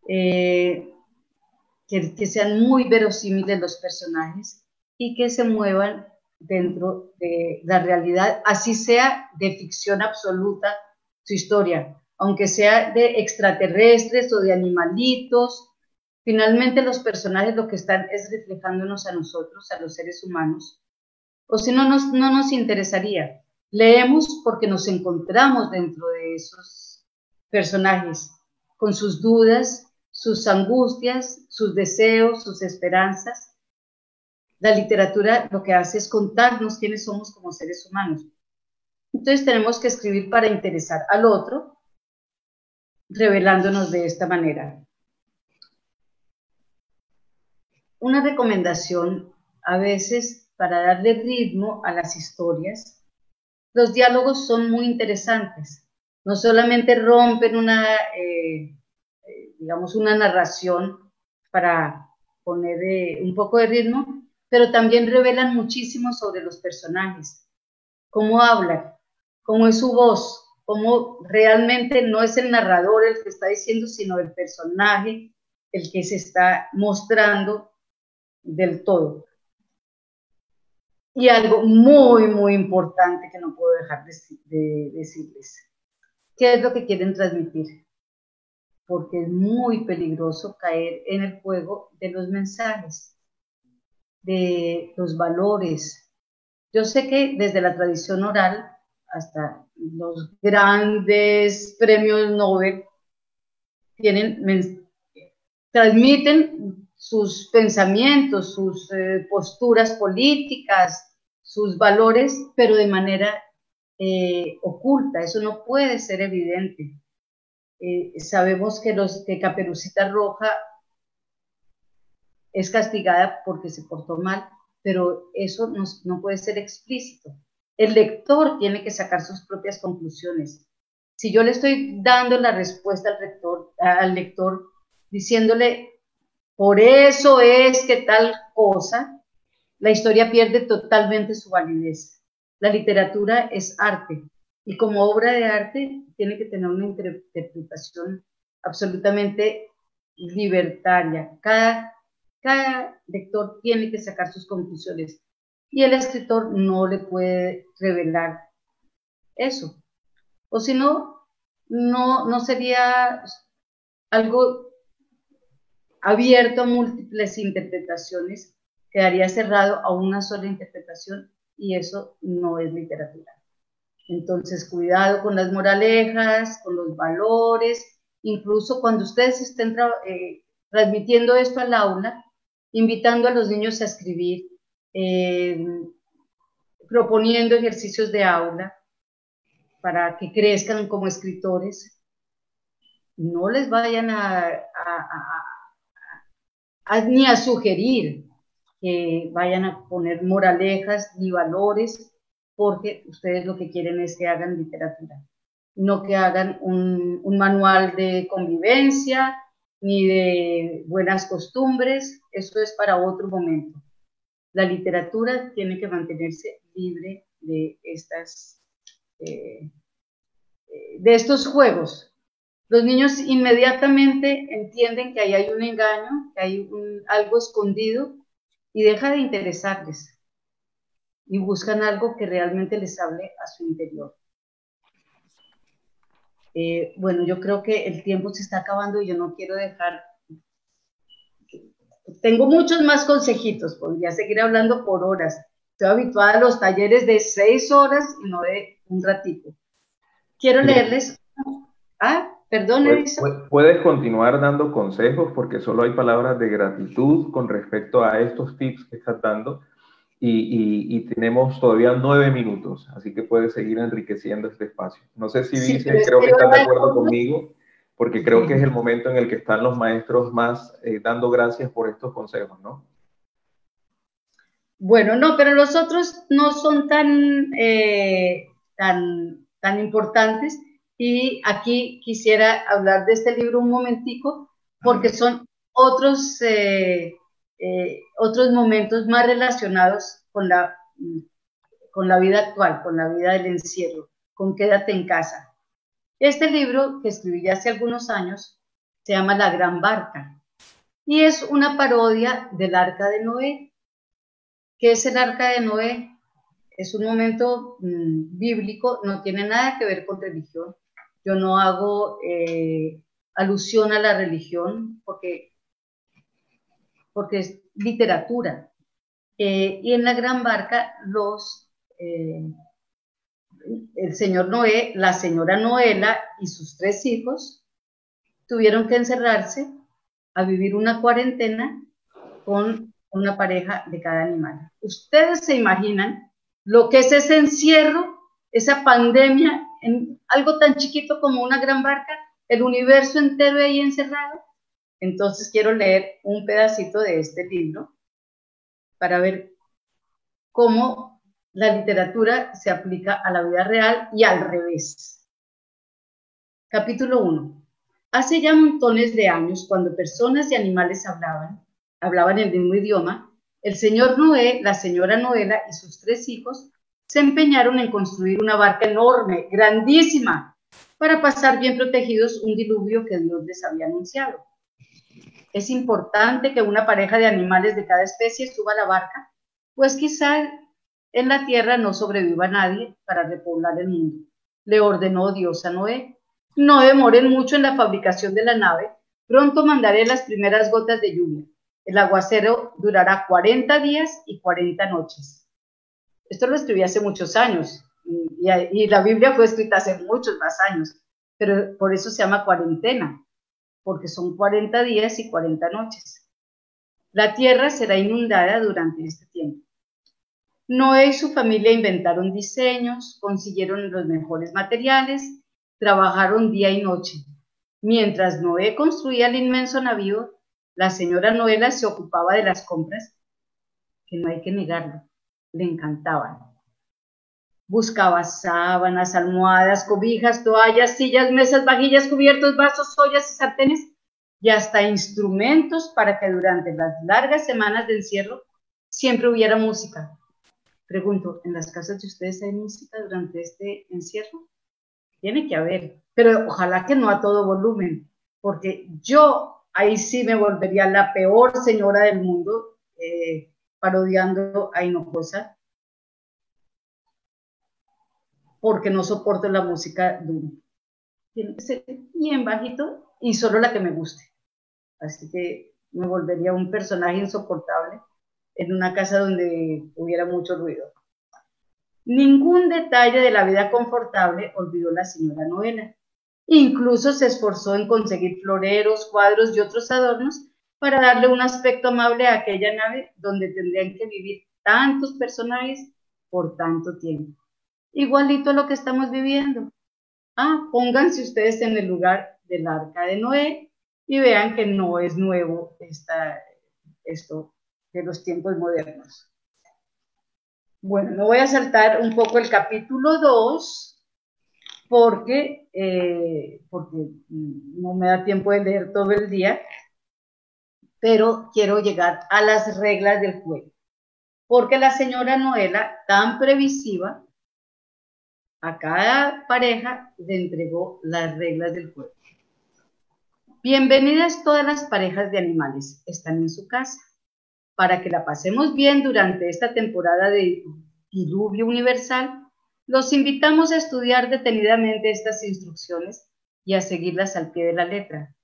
Eh, que, que sean muy verosímiles los personajes y que se muevan dentro de la realidad, así sea de ficción absoluta su historia, aunque sea de extraterrestres o de animalitos. Finalmente los personajes lo que están es reflejándonos a nosotros, a los seres humanos. O si no nos, no nos interesaría. Leemos porque nos encontramos dentro de esos personajes, con sus dudas, sus angustias, sus deseos, sus esperanzas la literatura lo que hace es contarnos quiénes somos como seres humanos. Entonces tenemos que escribir para interesar al otro, revelándonos de esta manera. Una recomendación a veces para darle ritmo a las historias, los diálogos son muy interesantes. No solamente rompen una, eh, eh, digamos, una narración para poner eh, un poco de ritmo, pero también revelan muchísimo sobre los personajes, cómo hablan, cómo es su voz, cómo realmente no es el narrador el que está diciendo, sino el personaje el que se está mostrando del todo. Y algo muy, muy importante que no puedo dejar de, decirles. ¿Qué es lo que quieren transmitir? Porque es muy peligroso caer en el juego de los mensajes de los valores. Yo sé que desde la tradición oral hasta los grandes premios Nobel tienen, transmiten sus pensamientos, sus eh, posturas políticas, sus valores, pero de manera eh, oculta. Eso no puede ser evidente. Eh, sabemos que los que Caperucita Roja es castigada porque se portó mal, pero eso no, puede ser explícito. El lector tiene que sacar sus propias conclusiones. Si yo le estoy dando la respuesta al, al lector diciéndole, por eso es que tal cosa, la historia pierde totalmente su validez. La literatura es arte y como obra de arte tiene que tener una interpretación absolutamente libertaria. Cada cada lector tiene que sacar sus conclusiones y el escritor no le puede revelar eso. O si no, no, sería algo abierto a múltiples interpretaciones, quedaría cerrado a una sola interpretación y eso no es literatura. Entonces, cuidado con las moralejas, con los valores, incluso cuando ustedes estén eh, transmitiendo esto al aula, invitando a los niños a escribir, eh, proponiendo ejercicios de aula para que crezcan como escritores. No les vayan a, ni a sugerir que vayan a poner moralejas ni valores, porque ustedes lo que quieren es que hagan literatura, no que hagan un, manual de convivencia ni de buenas costumbres, eso es para otro momento. La literatura tiene que mantenerse libre de, estas, eh, eh, de estos juegos. Los niños inmediatamente entienden que ahí hay un engaño, que hay algo escondido y deja de interesarles y buscan algo que realmente les hable a su interior. Eh, bueno, yo creo que el tiempo se está acabando y yo no quiero dejar... Tengo muchos más consejitos, podría seguir hablando por horas. Estoy habituada a los talleres de seis horas y no de un ratito. Quiero leerles... Ah, perdón, Puedes continuar dando consejos porque solo hay palabras de gratitud con respecto a estos tips que estás dando y, tenemos todavía nueve minutos, así que puedes seguir enriqueciendo este espacio. No sé si dice, creo que estás de acuerdo conmigo, porque creo que es el momento en el que están los maestros más eh, dando gracias por estos consejos, ¿no? Bueno, no, pero los otros no son tan, eh, tan, tan importantes. Y aquí quisiera hablar de este libro un momentico, porque son otros eh, eh, otros momentos más relacionados con la, con la vida actual, con la vida del encierro. con Quédate en casa. Este libro, que escribí hace algunos años, se llama La Gran Barca y es una parodia del Arca de Noé. ¿Qué es el Arca de Noé? Es un momento mm, bíblico, no tiene nada que ver con religión. Yo no hago eh, alusión a la religión porque, porque es literatura. Eh, y en la gran barca, los, eh, el señor Noé, la señora Noela y sus tres hijos tuvieron que encerrarse a vivir una cuarentena con una pareja de cada animal. Ustedes se imaginan lo que es ese encierro, esa pandemia en algo tan chiquito como una gran barca, el universo entero ahí encerrado. Entonces quiero leer un pedacito de este libro para ver cómo la literatura se aplica a la vida real y al revés. Capítulo 1. Hace ya montones de años, cuando personas y animales hablaban, hablaban el mismo idioma, el señor Noé, la señora Noela y sus tres hijos se empeñaron en construir una barca enorme, grandísima, para pasar bien protegidos un diluvio que Dios les había anunciado. Es importante que una pareja de animales de cada especie suba a la barca, pues quizá en la tierra no sobreviva nadie para repoblar el mundo. Le ordenó Dios a Noé. No demoren mucho en la fabricación de la nave, pronto mandaré las primeras gotas de lluvia. El aguacero durará 40 días y 40 noches. Esto lo escribí hace muchos años y, la Biblia fue escrita hace muchos más años, pero por eso se llama cuarentena, porque son 40 días y 40 noches. La tierra será inundada durante este tiempo. Noé y su familia inventaron diseños, consiguieron los mejores materiales, trabajaron día y noche. Mientras Noé construía el inmenso navío, la señora Noela se ocupaba de las compras, que no hay que negarlo le encantaban. Buscaba sábanas, almohadas, cobijas, toallas, sillas, mesas, vajillas, cubiertos, vasos, ollas y sartenes y hasta instrumentos para que durante las largas semanas de encierro siempre hubiera música. Pregunto, ¿en las casas de ustedes hay música durante este encierro? Tiene que haber, pero ojalá que no a todo volumen, porque yo ahí sí me volvería la peor señora del mundo. Eh, parodiando a Hinojosa porque no soporto la música dura. Tiene que ser bien bajito y solo la que me guste. Así que me volvería un personaje insoportable en una casa donde hubiera mucho ruido. Ningún detalle de la vida confortable olvidó la señora Noela. Incluso se esforzó en conseguir floreros, cuadros y otros adornos para darle un aspecto amable a aquella nave donde tendrían que vivir tantos personajes por tanto tiempo. Igualito a lo que estamos viviendo. Ah, pónganse ustedes en el lugar del arca de Noé y vean que no es nuevo esta, esto de los tiempos modernos. Bueno, me voy a saltar un poco el capítulo 2 porque, eh, porque no me da tiempo de leer todo el día, pero quiero llegar a las reglas del juego. Porque la señora Noela, tan previsiva, a cada pareja le entregó las reglas del juego. Bienvenidas todas las parejas de animales, están en su casa. Para que la pasemos bien durante esta temporada de diluvio universal, los invitamos a estudiar detenidamente estas instrucciones y a seguirlas al pie de la letra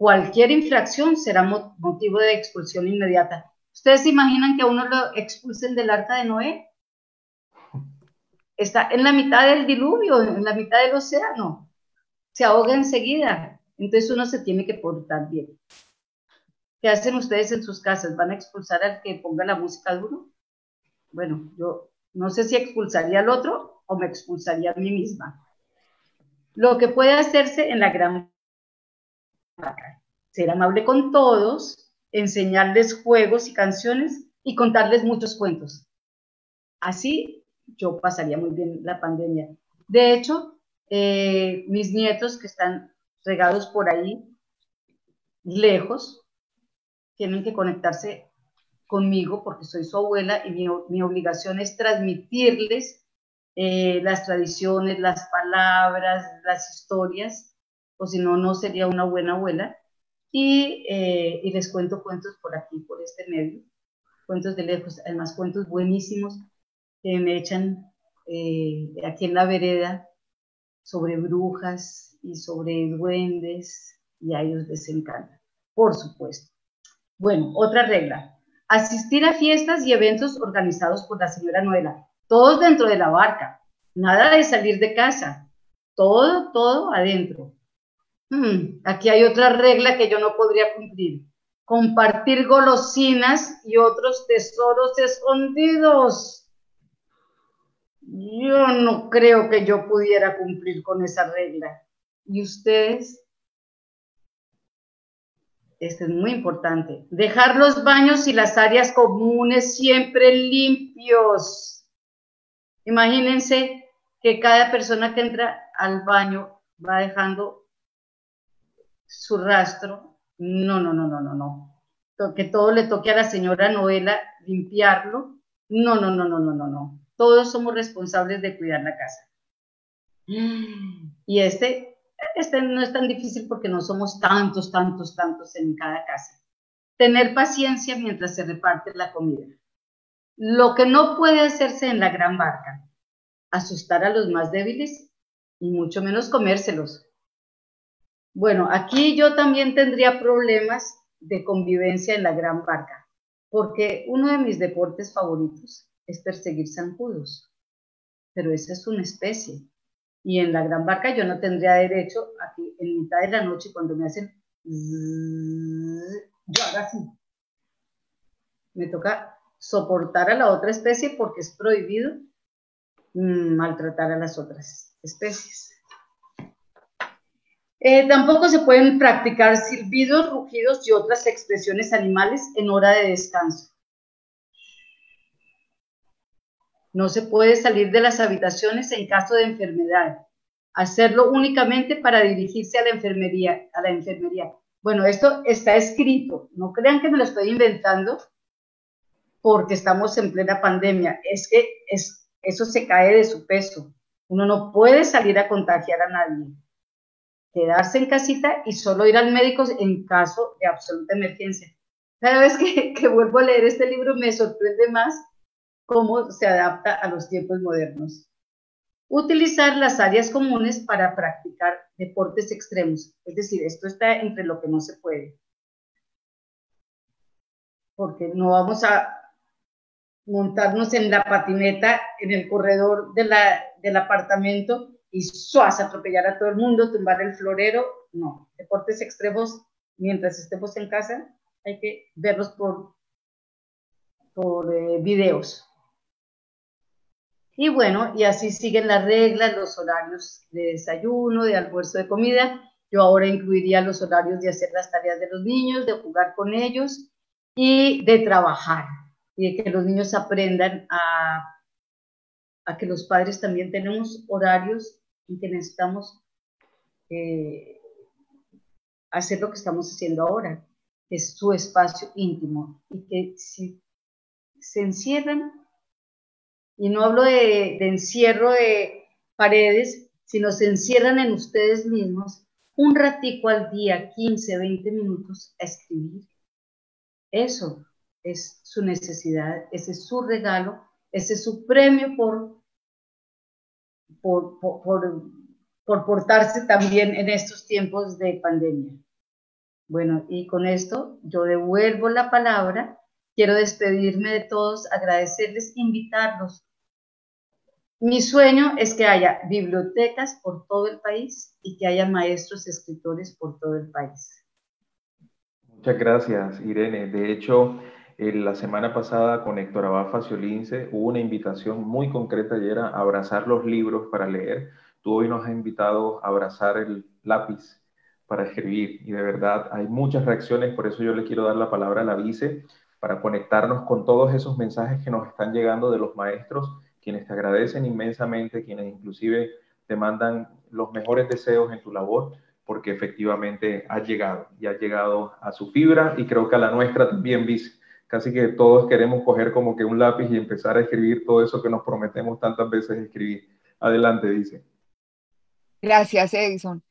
cualquier infracción será motivo de expulsión inmediata. ¿Ustedes se imaginan que a uno lo expulsen del arca de Noé? Está en la mitad del diluvio, en la mitad del océano. Se ahoga enseguida. Entonces uno se tiene que portar bien. ¿Qué hacen ustedes en sus casas? ¿Van a expulsar al que ponga la música duro? Bueno, yo no sé si expulsaría al otro o me expulsaría a mí misma. Lo que puede hacerse en la gran ser amable con todos, enseñarles juegos y canciones y contarles muchos cuentos. Así yo pasaría muy bien la pandemia. De hecho, eh, mis nietos que están regados por ahí, lejos, tienen que conectarse conmigo porque soy su abuela y mi, obligación es transmitirles eh, las tradiciones, las palabras, las historias, o si no, no sería una buena abuela. Y, eh, y les cuento cuentos por aquí, por este medio, cuentos de lejos, además cuentos buenísimos que me echan eh, aquí en la vereda sobre brujas y sobre duendes y a ellos les encanta, por supuesto. Bueno, otra regla, asistir a fiestas y eventos organizados por la señora Noela, todos dentro de la barca, nada de salir de casa, todo, todo adentro. Aquí hay otra regla que yo no podría cumplir, compartir golosinas y otros tesoros escondidos. Yo no creo que yo pudiera cumplir con esa regla. ¿Y ustedes? Este es muy importante. Dejar los baños y las áreas comunes siempre limpios. Imagínense que cada persona que entra al baño va dejando su rastro. No, no, no, no, no, no. Que todo le toque a la señora Noela limpiarlo. No, no, no, no, no, no, no todos somos responsables de cuidar la casa. Y este, este no es tan difícil porque no somos tantos, tantos, tantos en cada casa. Tener paciencia mientras se reparte la comida. Lo que no puede hacerse en la gran barca, asustar a los más débiles y mucho menos comérselos. Bueno, aquí yo también tendría problemas de convivencia en la gran barca, porque uno de mis deportes favoritos es perseguir zancudos, pero esa es una especie. Y en la gran barca yo no tendría derecho a que en mitad de la noche cuando me hacen yo haga así. Me toca soportar a la otra especie porque es prohibido mm, maltratar a las otras especies. Eh, tampoco se pueden practicar silbidos, rugidos y otras expresiones animales en hora de descanso. No se puede salir de las habitaciones en caso de enfermedad. Hacerlo únicamente para dirigirse a la enfermería. A la enfermería. Bueno, esto está escrito. No crean que me lo estoy inventando porque estamos en plena pandemia. Es que es, eso se cae de su peso. Uno no puede salir a contagiar a nadie. Quedarse en casita y solo ir al médico en caso de absoluta emergencia. Cada vez <laughs> que, vuelvo a leer este libro me sorprende más cómo se adapta a los tiempos modernos. Utilizar las áreas comunes para practicar deportes extremos. Es decir, esto está entre lo que no se puede. Porque no vamos a montarnos en la patineta en el corredor de la, del apartamento y suaz atropellar a todo el mundo, tumbar el florero. No, deportes extremos mientras estemos en casa hay que verlos por, por eh, videos. Y bueno, y así siguen las reglas, los horarios de desayuno, de almuerzo, de comida. Yo ahora incluiría los horarios de hacer las tareas de los niños, de jugar con ellos y de trabajar. Y de que los niños aprendan a, a que los padres también tenemos horarios y que necesitamos eh, hacer lo que estamos haciendo ahora, que es su espacio íntimo. Y que si se encierran, y no hablo de, encierro de paredes, sino se encierran en ustedes mismos un ratico al día, 15, 20 minutos a escribir. Eso es su necesidad, ese es su regalo, ese es su premio por, por, por, por portarse también en estos tiempos de pandemia. Bueno, y con esto yo devuelvo la palabra. Quiero despedirme de todos, agradecerles, invitarlos mi sueño es que haya bibliotecas por todo el país y que haya maestros escritores por todo el país. Muchas gracias, Irene. De hecho, la semana pasada con Héctor Abad Faciolince hubo una invitación muy concreta y era abrazar los libros para leer. Tú hoy nos has invitado a abrazar el lápiz para escribir y de verdad hay muchas reacciones, por eso yo le quiero dar la palabra a la vice para conectarnos con todos esos mensajes que nos están llegando de los maestros quienes te agradecen inmensamente, quienes inclusive te mandan los mejores deseos en tu labor, porque efectivamente has llegado y has llegado a su fibra y creo que a la nuestra también, Vice, casi que todos queremos coger como que un lápiz y empezar a escribir todo eso que nos prometemos tantas veces escribir. Adelante, dice. Gracias, Edison.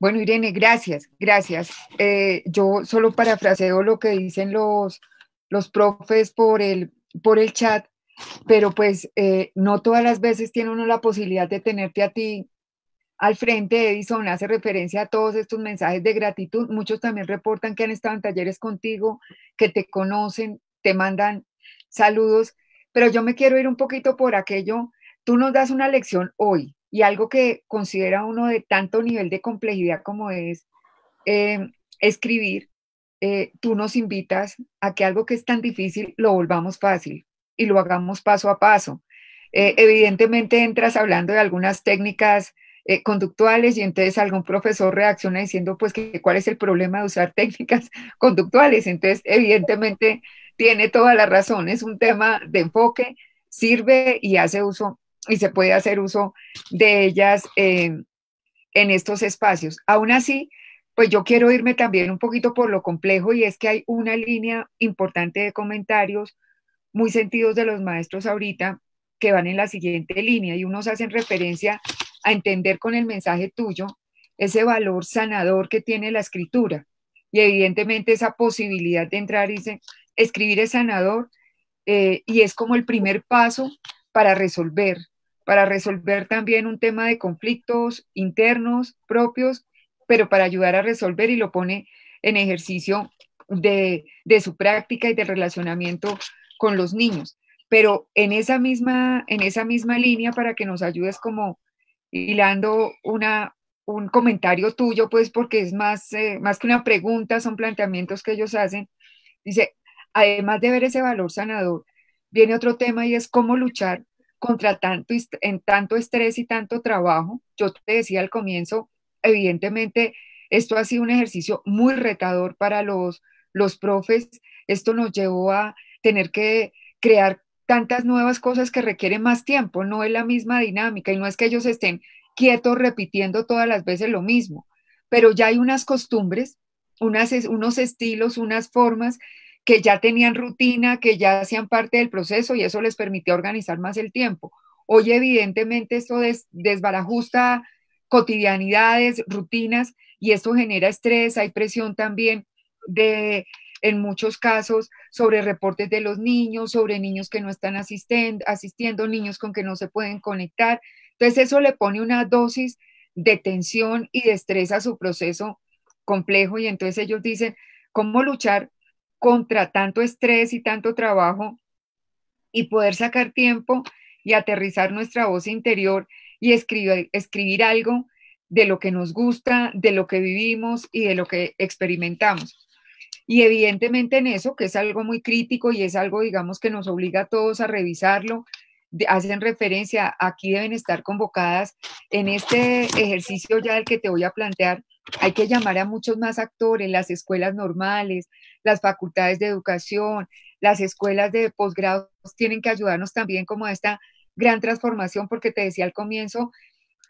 Bueno, Irene, gracias, gracias. Eh, yo solo parafraseo lo que dicen los, los profes por el, por el chat, pero pues eh, no todas las veces tiene uno la posibilidad de tenerte a ti al frente. Edison hace referencia a todos estos mensajes de gratitud. Muchos también reportan que han estado en talleres contigo, que te conocen, te mandan saludos, pero yo me quiero ir un poquito por aquello. Tú nos das una lección hoy, y algo que considera uno de tanto nivel de complejidad como es em, escribir, eh, tú nos invitas a que algo que es tan difícil lo volvamos fácil y lo hagamos paso a paso. Eh, evidentemente entras hablando de algunas técnicas eh, conductuales y entonces algún profesor reacciona diciendo pues que cuál es el problema de usar <laughs> técnicas conductuales. Entonces evidentemente tiene toda la razón, es un tema de enfoque, sirve y hace uso y se puede hacer uso de ellas en estos espacios. Aún así, pues yo quiero irme también un poquito por lo complejo y es que hay una línea importante de comentarios muy sentidos de los maestros ahorita que van en la siguiente línea y unos hacen referencia a entender con el mensaje tuyo ese valor sanador que tiene la escritura y evidentemente esa posibilidad de entrar y escribir es sanador eh, y es como el primer paso para resolver, para resolver también un tema de conflictos internos propios, pero para ayudar a resolver y lo pone en ejercicio de, su práctica y de relacionamiento con los niños. Pero en esa misma, en esa misma línea, para que nos ayudes como hilando una, un comentario tuyo, pues porque es más, eh, más que una pregunta, son planteamientos que ellos hacen. Dice, además de ver ese valor sanador, viene otro tema y es cómo luchar contra tanto, en tanto estrés y tanto trabajo. Yo te decía al comienzo, evidentemente, esto ha sido un ejercicio muy retador para los, los profes. Esto nos llevó a tener que crear tantas nuevas cosas que requieren más tiempo, no es la misma dinámica y no es que ellos estén quietos repitiendo todas las veces lo mismo, pero ya hay unas costumbres, unos estilos, unas formas que ya tenían rutina, que ya hacían parte del proceso y eso les permitió organizar más el tiempo. Hoy evidentemente esto desbarajusta cotidianidades, rutinas y esto genera estrés, hay presión también de en muchos casos sobre reportes de los niños, sobre niños que no están asistiendo, niños con que no se pueden conectar. Entonces eso le pone una dosis de tensión y de estrés a su proceso complejo y entonces ellos dicen, ¿cómo luchar contra tanto estrés y tanto trabajo y poder sacar tiempo y aterrizar nuestra voz interior y escribir algo de lo que nos gusta, de lo que vivimos y de lo que experimentamos. Y evidentemente en eso, que es algo muy crítico y es algo, digamos, que nos obliga a todos a revisarlo, hacen referencia, aquí deben estar convocadas en este ejercicio ya del que te voy a plantear, hay que llamar a muchos más actores, las escuelas normales, las facultades de educación, las escuelas de posgrados tienen que ayudarnos también como a esta gran transformación, porque te decía al comienzo,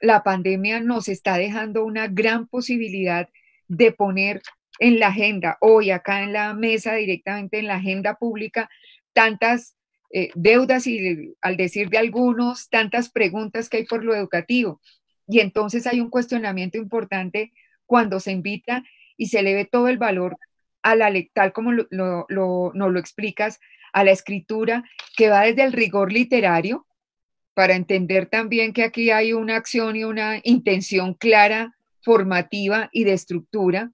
la pandemia nos está dejando una gran posibilidad de poner en la agenda, hoy acá en la mesa, directamente en la agenda pública, tantas eh, deudas y al decir de algunos, tantas preguntas que hay por lo educativo. Y entonces hay un cuestionamiento importante cuando se invita y se le ve todo el valor a la tal como lo, lo, nos lo explicas, a la escritura, que va desde el rigor literario, para entender también que aquí hay una acción y una intención clara, formativa y de estructura,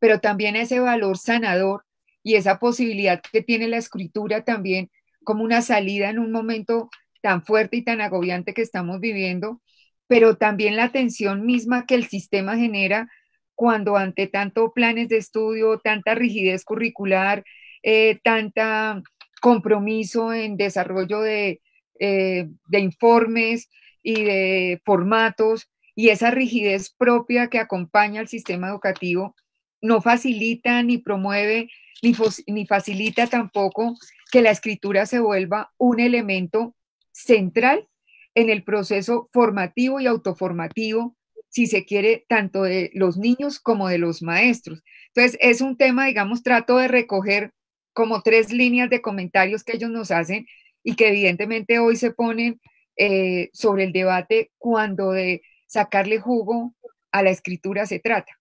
pero también ese valor sanador y esa posibilidad que tiene la escritura también como una salida en un momento tan fuerte y tan agobiante que estamos viviendo, pero también la tensión misma que el sistema genera cuando ante tanto planes de estudio, tanta rigidez curricular, eh, tanta compromiso en desarrollo de, eh, de informes y de formatos y esa rigidez propia que acompaña al sistema educativo no facilita ni promueve ni, facilita tampoco que la escritura se vuelva un elemento central en el proceso formativo y autoformativo si se quiere, tanto de los niños como de los maestros. Entonces, es un tema, digamos, trato de recoger como tres líneas de comentarios que ellos nos hacen y que evidentemente hoy se ponen eh, sobre el debate cuando de sacarle jugo a la escritura se trata.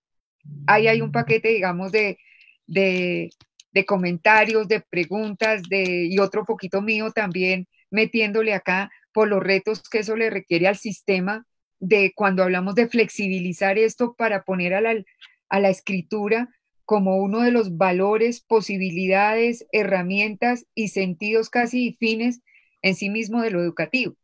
Ahí hay un paquete, digamos, de, de, comentarios, de preguntas, de, y otro poquito mío también metiéndole acá por los retos que eso le requiere al sistema de cuando hablamos de flexibilizar esto para poner a la, a la escritura como uno de los valores, posibilidades, herramientas y sentidos casi fines en sí mismo de lo educativo.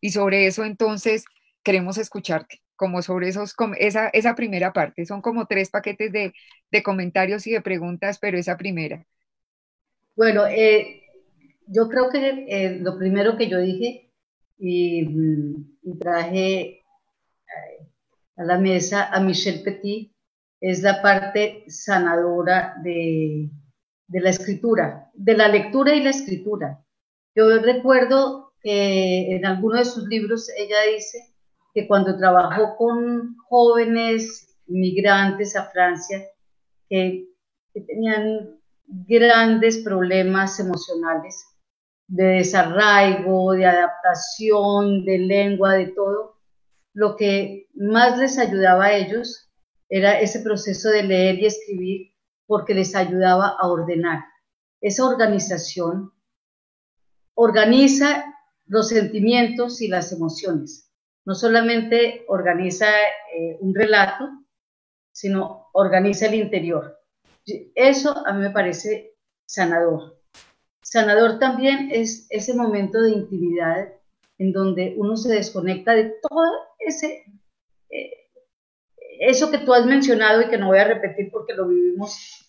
Y sobre eso entonces queremos escucharte, como sobre esos, esa, esa primera parte. Son como tres paquetes de, de comentarios y de preguntas, pero esa primera. Bueno, eh, yo creo que eh, lo primero que yo dije y, y traje eh, a la mesa a Michel Petit es la parte sanadora de, de la escritura, de la lectura y la escritura. Yo recuerdo que en alguno de sus libros ella dice que cuando trabajó con jóvenes migrantes a Francia que, tenían grandes problemas emocionales de desarraigo, de adaptación, de lengua, de todo, lo que más les ayudaba a ellos era ese proceso de leer y escribir porque les ayudaba a ordenar. Esa organización organiza los sentimientos y las emociones. No solamente organiza eh, un relato, sino organiza el interior. Eso a mí me parece sanador. Sanador también es ese momento de intimidad en donde uno se desconecta de todo ese, eh, eso que tú has mencionado y que no voy a repetir porque lo vivimos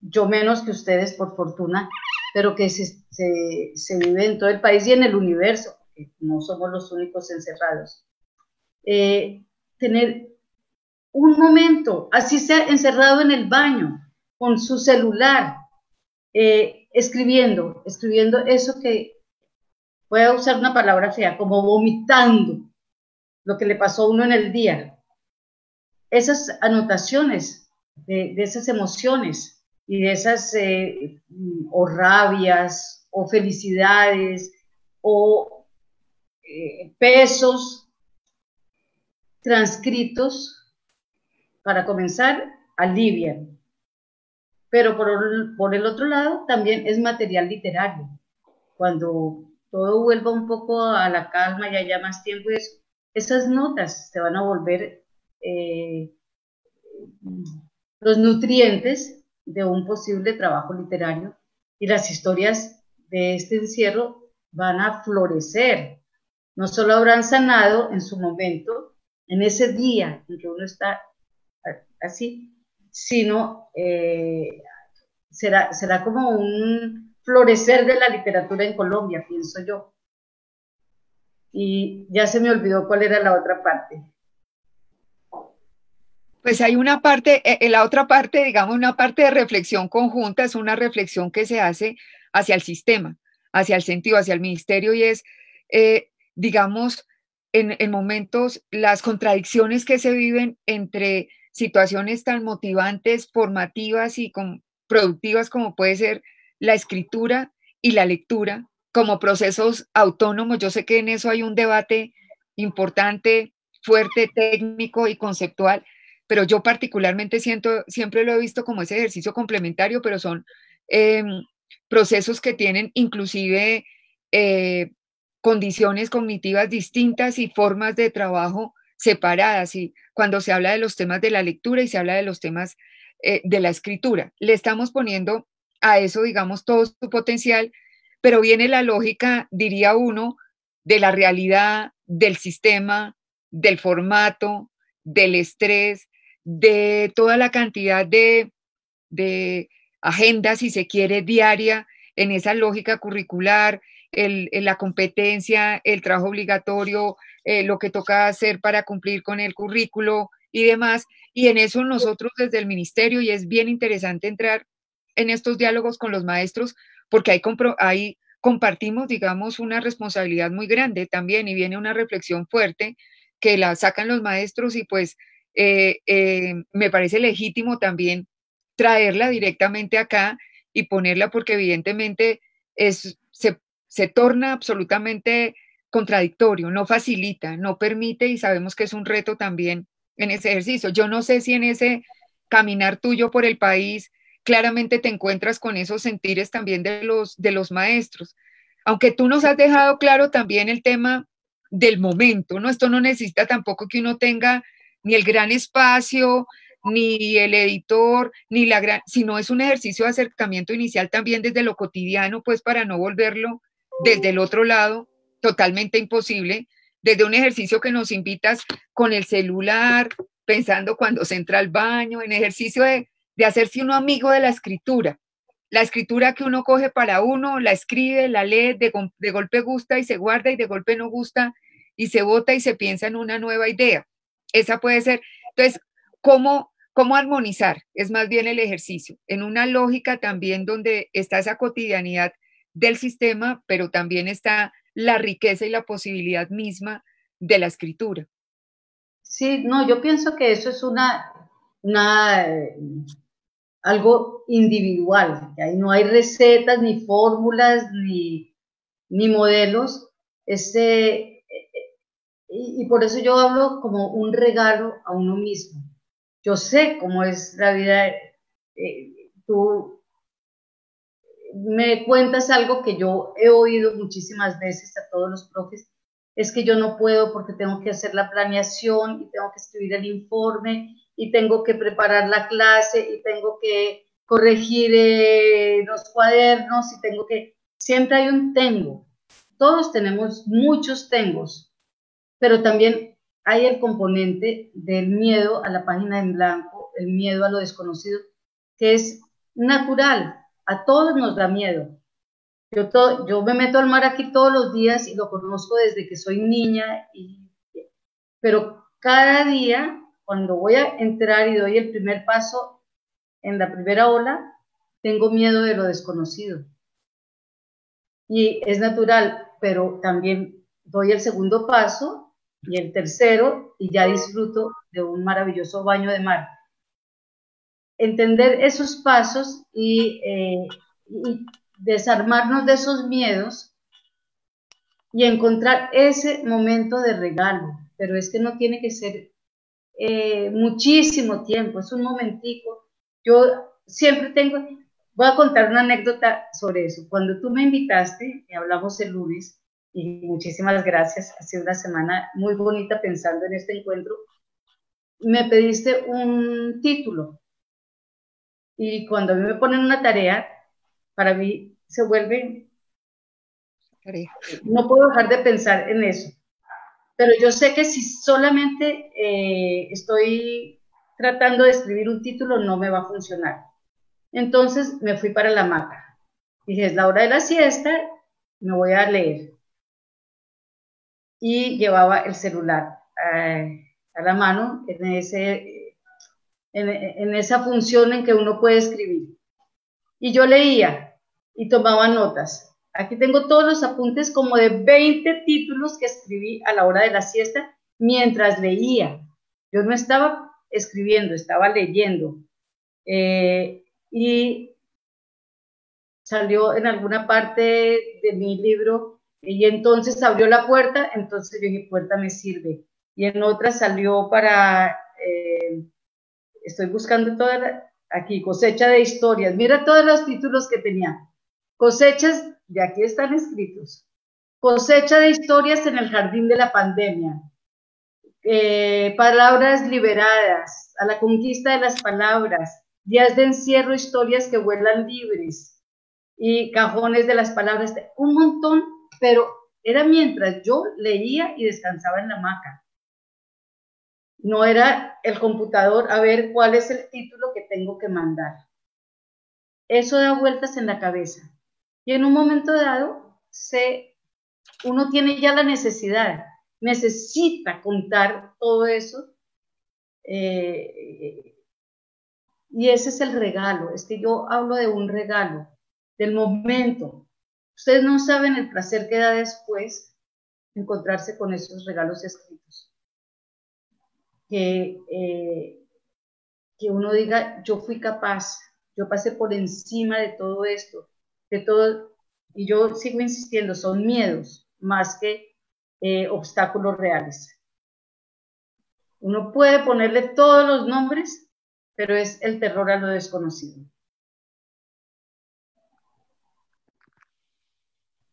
yo menos que ustedes por fortuna, pero que se, se, vive en todo el país y en el universo, porque no somos los únicos encerrados. Eh, tener un momento, así sea encerrado en el baño, con su celular, eh, escribiendo, escribiendo eso que, voy a usar una palabra fea, como vomitando lo que le pasó a uno en el día. Esas anotaciones de, esas emociones, y de esas eh, o rabias o felicidades o pesos transcritos, para comenzar, alivian. Pero por, por el otro lado, también es material literario. Cuando todo vuelva un poco a la calma y haya más tiempo, esas notas se van a volver eh, los nutrientes de un posible trabajo literario y las historias de este encierro van a florecer. No solo habrán sanado en su momento, en ese día en que uno está así, sino eh, será, será como un florecer de la literatura en Colombia, pienso yo. Y ya se me olvidó cuál era la otra parte. Pues hay una parte, en eh, eh, la otra parte, digamos, una parte de reflexión conjunta es una reflexión que se hace hacia el sistema, hacia el sentido, hacia el ministerio y es, digamos, en, en, momentos las contradicciones que se viven entre situaciones tan motivantes, formativas y productivas como puede ser la escritura y la lectura como procesos autónomos. Yo sé que en eso hay un debate importante, fuerte, técnico y conceptual, pero yo particularmente siento, siempre lo he visto como ese ejercicio complementario, pero son em, procesos que tienen inclusive eh, condiciones cognitivas distintas y formas de trabajo separadas. Y cuando se habla de los temas de la lectura y se habla de los temas eh, de la escritura, le estamos poniendo a eso, digamos, todo su potencial, pero viene la lógica, diría uno, de la realidad, del sistema, del formato, del estrés, de toda la cantidad de, de agendas, si se quiere, diaria en esa lógica curricular, el, la competencia, el trabajo obligatorio, eh, lo que toca hacer para cumplir con el currículo y demás. Y en eso nosotros desde el ministerio, y es bien interesante entrar en estos diálogos con los maestros, porque ahí, ahí compartimos, digamos, una responsabilidad muy grande también y viene una reflexión fuerte que la sacan los maestros y pues eh, eh, me parece legítimo también traerla directamente acá y ponerla porque evidentemente es, se, torna absolutamente contradictorio, no facilita, no permite y sabemos que es un reto también en ese ejercicio. Yo no sé si en ese caminar tuyo por el país claramente te encuentras con esos sentires también de los, de los maestros. Aunque tú nos has dejado claro también el tema del momento, ¿no? Esto no necesita tampoco que uno tenga ni el gran espacio, ni el editor, ni la gran, sino es un ejercicio de acercamiento inicial también desde lo cotidiano, pues para no volverlo desde el otro lado totalmente imposible, desde un ejercicio que nos invitas con el celular, pensando cuando se entra al baño, en ejercicio de, de hacerse uno amigo de la escritura. La escritura que uno coge para uno, la escribe, la lee, de, de golpe gusta y se guarda y de golpe no gusta y se vota y se piensa en una nueva idea. Esa puede ser. Entonces, ¿cómo, ¿Cómo armonizar? Es más bien el ejercicio, en una lógica también donde está esa cotidianidad del sistema, pero también está la riqueza y la posibilidad misma de la escritura. Sí, no, yo pienso que eso es una, una algo individual, que ahí no hay recetas, ni fórmulas, ni, ni modelos. Este, y, y por eso yo hablo como un regalo a uno mismo yo sé cómo es la vida. Eh, tú me cuentas algo que yo he oído muchísimas veces a todos los profes, es que yo no puedo porque tengo que hacer la planeación y tengo que escribir el informe y tengo que preparar la clase y tengo que corregir eh, los cuadernos y tengo que... Siempre hay un tengo. Todos tenemos muchos tengos, pero también hay el componente del miedo a la página en blanco, el miedo a lo desconocido, que es natural, a todos nos da miedo. Yo, me meto al mar aquí todos los días y lo conozco desde que soy niña, pero cada día, cuando voy a entrar y doy el primer paso en la primera ola, tengo miedo de lo desconocido. Y es natural, pero también doy el segundo paso y el tercero, y ya disfruto de un maravilloso baño de mar. Entender esos pasos y, eh, desarmarnos de esos miedos y encontrar ese momento de regalo, pero es que no tiene que ser eh, muchísimo tiempo, es un momentico. Yo siempre tengo, voy a contar una anécdota sobre eso. Cuando tú me invitaste, y hablamos el lunes, y muchísimas gracias. Ha sido una semana muy bonita pensando en este encuentro. Me pediste un título y cuando a mí me ponen una tarea, para mí se vuelve... No puedo dejar de pensar en eso. Pero yo sé que si solamente eh, estoy tratando de escribir un título, no me va a funcionar. Entonces me fui para la hamaca. Dije, es la hora de la siesta, me voy a leer y llevaba el celular eh, a la mano en, ese, en, esa función en que uno puede escribir. Y yo leía y tomaba notas. Aquí tengo todos los apuntes como de 20 títulos que escribí a la hora de la siesta mientras leía. Yo no estaba escribiendo, estaba leyendo. Eh, y salió en alguna parte de mi libro y entonces abrió la puerta, entonces yo dije, puerta me sirve. Y en otra salió para, eh, estoy buscando toda aquí, cosecha de historias. Mira todos los títulos que tenía. Cosechas, de aquí están escritos. Cosecha de historias en el jardín de la pandemia. Eh, palabras liberadas, a la conquista de las palabras, días de encierro, historias que vuelan libres y cajones de las palabras, un montón pero era mientras yo leía y descansaba en la hamaca. No era el computador a ver cuál es el título que tengo que mandar. Eso da vueltas en la cabeza. Y en un momento dado, se, uno tiene ya la necesidad, necesita contar todo eso. Eh, y ese es el regalo, es que yo hablo de un regalo, del momento, Ustedes no saben el placer que da después encontrarse con esos regalos escritos. Que, eh, que uno diga, yo fui capaz yo pasé por encima de todo esto, de todo, y yo sigo insistiendo, son miedos más que eh, obstáculos reales. Uno puede ponerle todos los nombres, pero es el terror a lo desconocido.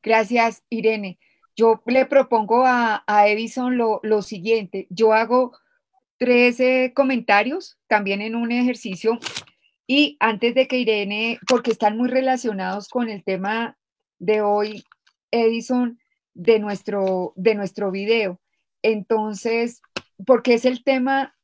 Gracias, Irene. Yo le propongo a, Edison lo, siguiente. Yo hago tres comentarios también en un ejercicio y antes de que Irene, porque están muy relacionados con el tema de hoy, Edison, de nuestro, de nuestro video. Entonces, porque es el tema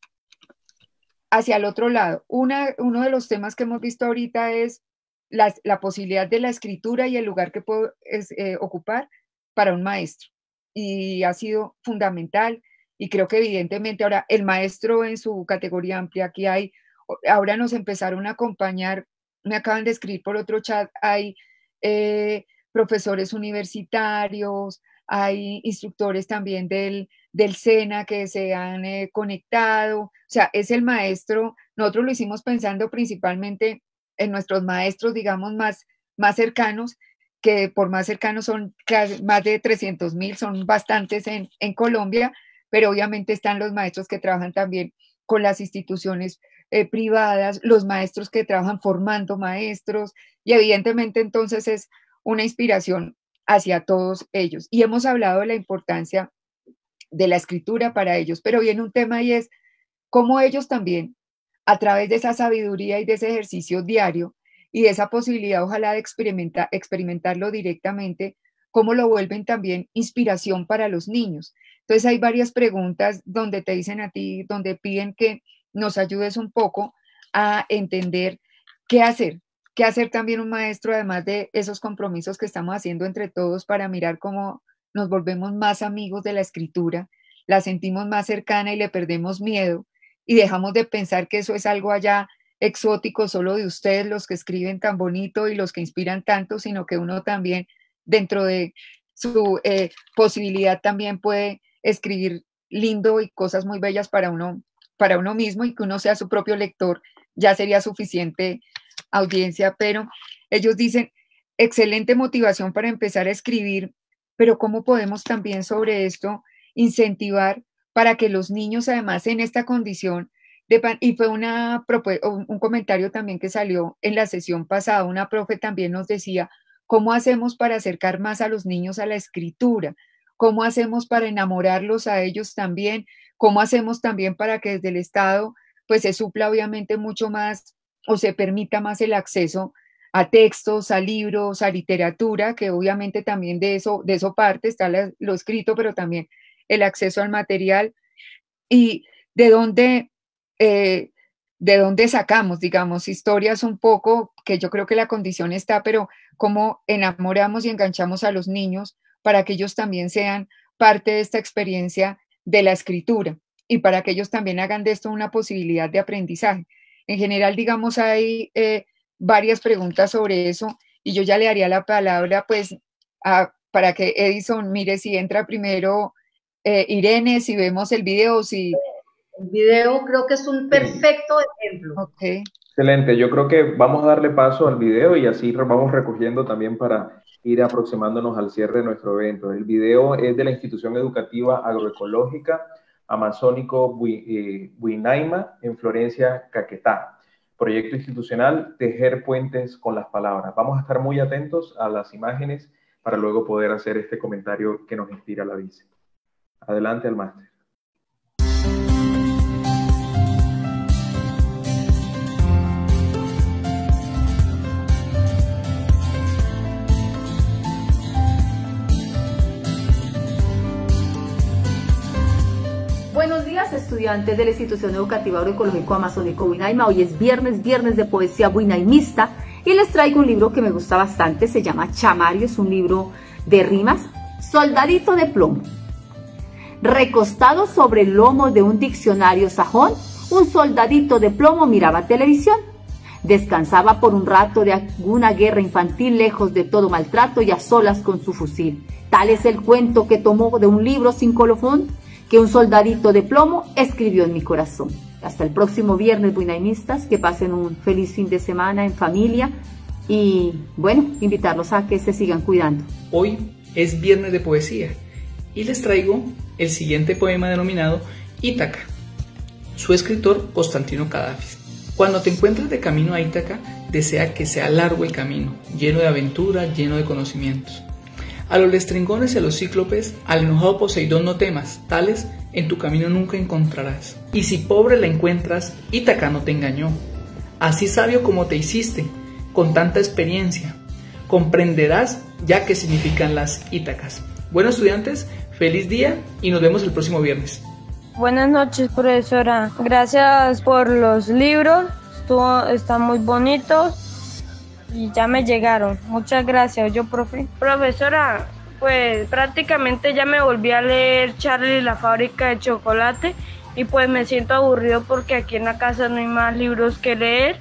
hacia el otro lado. Una, uno de los temas que hemos visto ahorita es la, posibilidad de la escritura y el lugar que puedo eh, ocupar para un maestro. Y ha sido fundamental y creo que evidentemente ahora el maestro en su categoría amplia, aquí hay, ahora nos empezaron a acompañar, me acaban de escribir por otro chat, hay eh, profesores universitarios, hay instructores también del, del SENA que se han eh, conectado, o sea, es el maestro, nosotros lo hicimos pensando principalmente en nuestros maestros, digamos, más, más cercanos, que por más cercanos son más de 300 mil, son bastantes en, Colombia, pero obviamente están los maestros que trabajan también con las instituciones eh, privadas, los maestros que trabajan formando maestros, y evidentemente entonces es una inspiración hacia todos ellos. Y hemos hablado de la importancia de la escritura para ellos, pero viene un tema y es cómo ellos también, a través de esa sabiduría y de ese ejercicio diario, y de esa posibilidad, ojalá, de experimentar, experimentarlo directamente, cómo lo vuelven también inspiración para los niños. Entonces hay varias preguntas donde te dicen a ti, donde piden que nos ayudes un poco a entender qué hacer, qué hacer también un maestro, además de esos compromisos que estamos haciendo entre todos para mirar cómo nos volvemos más amigos de la escritura, la sentimos más cercana y le perdemos miedo y dejamos de pensar que eso es algo allá exótico solo de ustedes, los que escriben tan bonito y los que inspiran tanto, sino que uno también dentro de su eh, posibilidad también puede escribir lindo y cosas muy bellas para uno, para uno mismo y que uno sea su propio lector, ya sería suficiente audiencia, pero ellos dicen, excelente motivación para empezar a escribir, pero ¿cómo podemos también sobre esto incentivar para que los niños, además en esta condición, y fue una, un comentario también que salió en la sesión pasada, una profe también nos decía, ¿cómo hacemos para acercar más a los niños a la escritura? ¿Cómo hacemos para enamorarlos a ellos también? ¿Cómo hacemos también para que desde el Estado pues se supla obviamente mucho más o se permita más el acceso a textos, a libros, a literatura, que obviamente también de eso, de eso parte, está lo escrito, pero también el acceso al material y de dónde eh, de dónde sacamos, digamos, historias un poco, que yo creo que la condición está, pero cómo enamoramos y enganchamos a los niños para que ellos también sean parte de esta experiencia de la escritura y para que ellos también hagan de esto una posibilidad de aprendizaje. En general, digamos, hay eh, varias preguntas sobre eso y yo ya le daría la palabra, pues, para que Edison mire si entra primero eh, Irene, si vemos el video, si el video creo que es un perfecto ejemplo. Okay. Excelente, yo creo que vamos a darle paso al video y así vamos recogiendo también para ir aproximándonos al cierre de nuestro evento. El video es de la institución educativa agroecológica amazónico Buinaima eh, en Florencia, Caquetá. Proyecto institucional Tejer Puentes con las Palabras. Vamos a estar muy atentos a las imágenes para luego poder hacer este comentario que nos inspira la vice. Adelante al máster. Estudiantes de la institución educativa agroecológico amazónico Buinaima. Hoy es viernes, viernes de poesía buinaimista y les traigo un libro que me gusta bastante, se llama Chamario, es un libro de rimas, Soldadito de plomo. Recostado sobre el lomo de un diccionario sajón, un soldadito de plomo miraba televisión. Descansaba por un rato de alguna guerra infantil lejos de todo maltrato y a solas con su fusil. Tal es el cuento que tomó de un libro sin colofón que un soldadito de plomo escribió en mi corazón. Hasta el próximo viernes, buinainistas, que pasen un feliz fin de semana en familia y bueno, invitarlos a que se sigan cuidando. Hoy es viernes de poesía y les traigo el siguiente poema denominado Ítaca. Su escritor Constantino Cadafis. Cuando te encuentres de camino a Ítaca, desea que sea largo el camino, lleno de aventura, lleno de conocimientos. A los lestringones y a los cíclopes, al enojado Poseidón no temas, tales en tu camino nunca encontrarás. Y si pobre la encuentras, Ítaca no te engañó. Así sabio como te hiciste, con tanta experiencia, comprenderás ya qué significan las Ítacas. Bueno estudiantes, feliz día y nos vemos el próximo viernes. Buenas noches profesora, gracias por los libros, Estuvo, están muy bonitos y ya me llegaron. Muchas gracias, yo, profe. Profesora, pues prácticamente ya me volví a leer Charlie la fábrica de chocolate y pues me siento aburrido porque aquí en la casa no hay más libros que leer,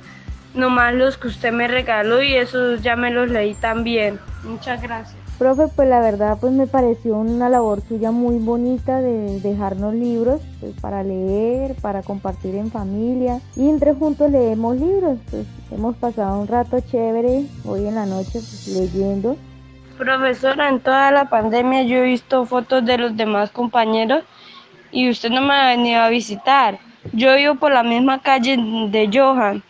nomás los que usted me regaló y esos ya me los leí también. Muchas gracias. Profe, pues la verdad pues me pareció una labor suya muy bonita de dejarnos libros pues, para leer, para compartir en familia y entre juntos leemos libros. Pues hemos pasado un rato chévere hoy en la noche pues, leyendo. Profesora, en toda la pandemia yo he visto fotos de los demás compañeros y usted no me ha venido a visitar. Yo vivo por la misma calle de Johan.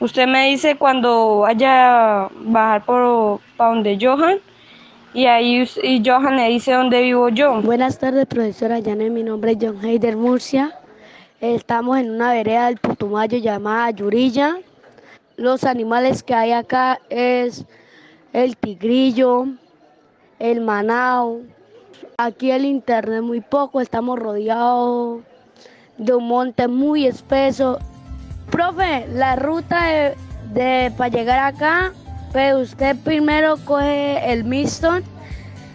Usted me dice cuando vaya a bajar por para donde Johan y ahí y Johan le dice dónde vivo yo. Buenas tardes, profesora Janet. Mi nombre es John Heider Murcia. Estamos en una vereda del Putumayo llamada Yurilla. Los animales que hay acá es el tigrillo, el manao. Aquí el internet muy poco, estamos rodeados de un monte muy espeso. Profe, la ruta de, de para llegar acá pero usted primero coge el Miston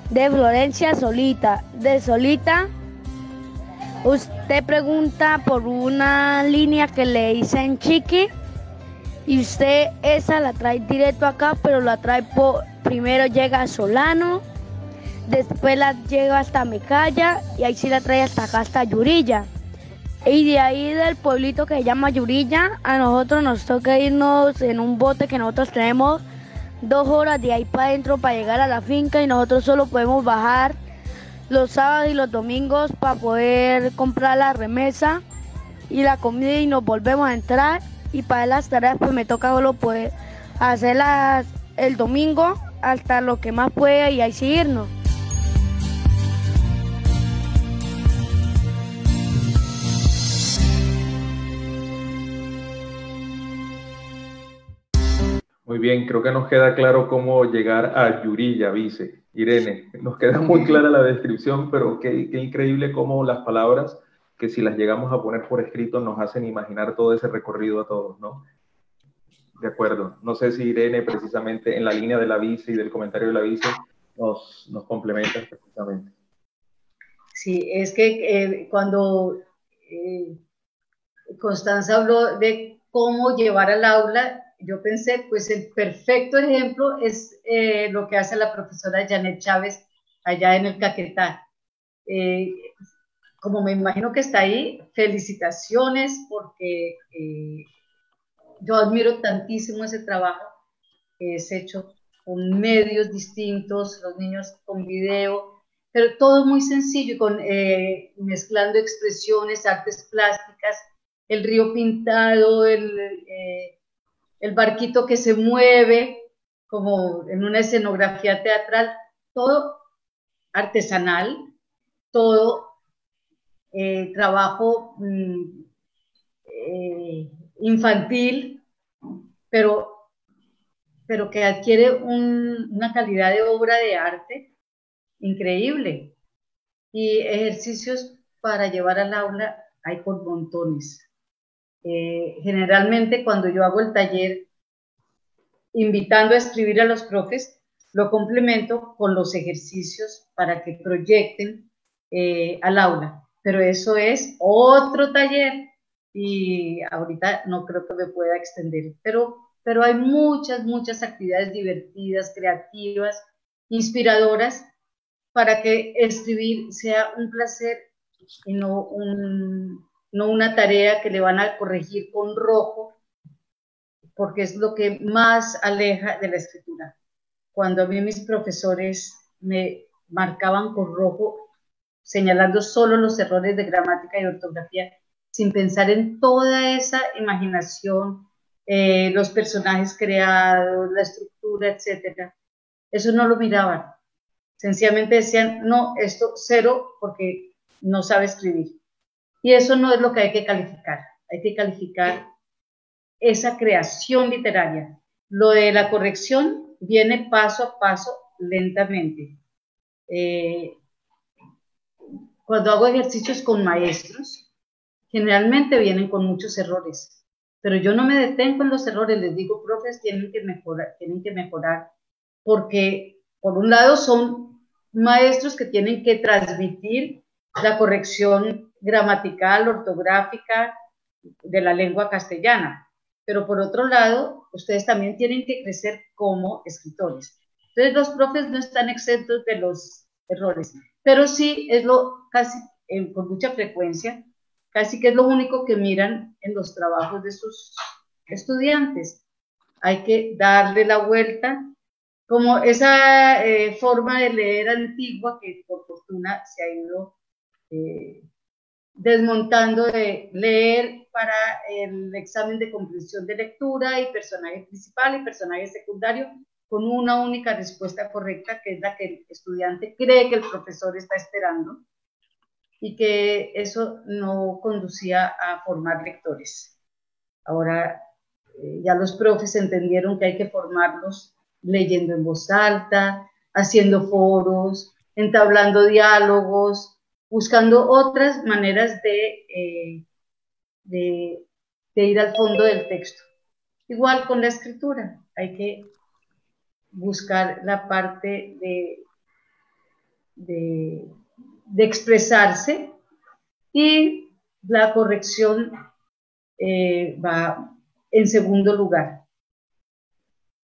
de Florencia Solita. De Solita, usted pregunta por una línea que le hice en Chiqui y usted esa la trae directo acá, pero la trae por, primero llega a Solano, después la llega hasta Mecaya y ahí sí la trae hasta acá, hasta Yurilla. Y de ahí del pueblito que se llama Yurilla, a nosotros nos toca irnos en un bote que nosotros tenemos dos horas de ahí para adentro para llegar a la finca y nosotros solo podemos bajar los sábados y los domingos para poder comprar la remesa y la comida y nos volvemos a entrar y para las tareas pues me toca solo poder hacerlas el domingo hasta lo que más pueda y ahí seguirnos. Muy bien, creo que nos queda claro cómo llegar a Yurilla, vice. Irene, nos queda muy clara la descripción, pero qué, qué, increíble cómo las palabras, que si las llegamos a poner por escrito, nos hacen imaginar todo ese recorrido a todos, ¿no? De acuerdo. No sé si Irene, precisamente en la línea de la vice y del comentario de la vice, nos, nos complementa precisamente. Sí, es que eh, cuando eh, Constanza habló de cómo llevar al aula, yo pensé, pues el perfecto ejemplo es eh, lo que hace la profesora Janet Chávez allá en el Caquetá. Eh, como me imagino que está ahí, felicitaciones porque eh, yo admiro tantísimo ese trabajo que es hecho con medios distintos, los niños con video, pero todo muy sencillo, con, mezclando expresiones, artes plásticas, el río pintado, el el barquito que se mueve, como en una escenografía teatral, todo artesanal, todo eh, trabajo mm, eh, infantil, pero, pero que adquiere una calidad de obra de arte increíble. Y ejercicios para llevar al aula hay por montones. Eh, generalmente cuando yo hago el taller invitando a escribir a los profes, lo complemento con los ejercicios para que proyecten eh, al aula. Pero eso es otro taller y ahorita no creo que me pueda extender. Pero, pero hay muchas, muchas actividades divertidas, creativas, inspiradoras para que escribir sea un placer y no un no una tarea que le van a corregir con rojo, porque es lo que más aleja de la escritura. Cuando a mí mis profesores me marcaban con rojo, señalando solo los errores de gramática y ortografía, sin pensar en toda esa imaginación, eh, los personajes creados, la estructura, etcétera. Eso no lo miraban. Sencillamente decían, no, esto cero porque no sabe escribir. Y eso no es lo que hay que calificar. Hay que calificar esa creación literaria. Lo de la corrección viene paso a paso, lentamente. Eh, cuando hago ejercicios con maestros, generalmente vienen con muchos errores, pero yo no me detengo en los errores, les digo, profes, tienen que mejorar, tienen que mejorar, porque por un lado son maestros que tienen que transmitir la corrección gramatical, ortográfica de la lengua castellana, pero por otro lado, ustedes también tienen que crecer como escritores. Entonces, los profes no están exentos de los errores, pero sí es lo casi, con mucha frecuencia, casi que es lo único que miran en los trabajos de sus estudiantes. Hay que darle la vuelta, como esa eh, forma de leer antigua que por fortuna se ha ido eh, desmontando de leer para el examen de comprensión de lectura y personaje principal y personaje secundario con una única respuesta correcta, que es la que el estudiante cree que el profesor está esperando y que eso no conducía a formar lectores. Ahora eh, ya los profes entendieron que hay que formarlos leyendo en voz alta, haciendo foros, entablando diálogos, buscando otras maneras eh, de, de, ir al fondo del texto. Igual con la escritura, hay que buscar la parte de, de, expresarse y la corrección eh, va en segundo lugar.